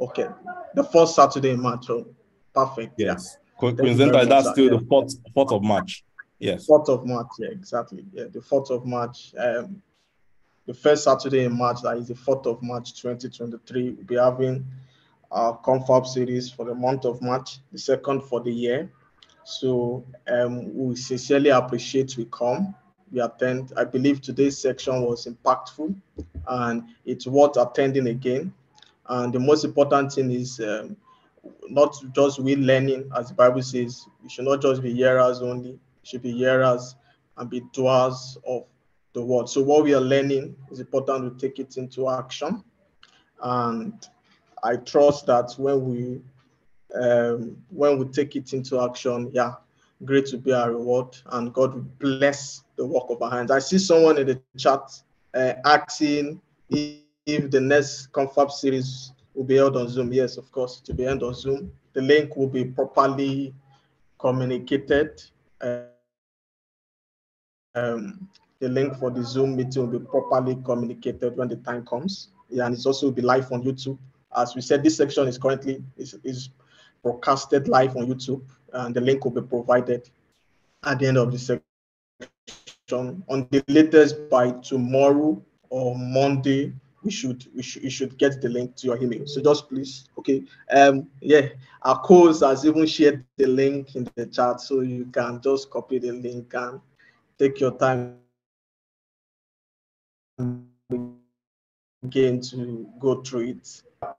Okay, the first Saturday in March. Oh, perfect. Yes. Yeah. Coincidentally, that's still yeah. the fourth fourth of March. Yes. Fourth of March. Yeah, exactly. Yeah, the fourth of March. Um, the first Saturday in March, that is the fourth of March, 2023. We'll be having our confab series for the month of March, the second for the year. So um, we sincerely appreciate we come we attend. I believe today's section was impactful and it's worth attending again. And the most important thing is um, not just we learning, as the Bible says, we should not just be hearers only, we should be hearers and be doers of the word. So what we are learning is important to take it into action. And I trust that when we um, when we take it into action, yeah, great to be our reward, and God will bless the work of our hands. I see someone in the chat uh, asking if, if the next confab series will be held on Zoom. Yes, of course, to be held on Zoom. The link will be properly communicated. Uh, um, the link for the Zoom meeting will be properly communicated when the time comes. Yeah, and it's also be live on YouTube. As we said, this section is currently is, is broadcasted live on YouTube, and the link will be provided at the end of the section on the latest by tomorrow or Monday we should we should you should get the link to your email. So just please, okay. Um, yeah, our course has even shared the link in the chat, so you can just copy the link and take your time again to go through it.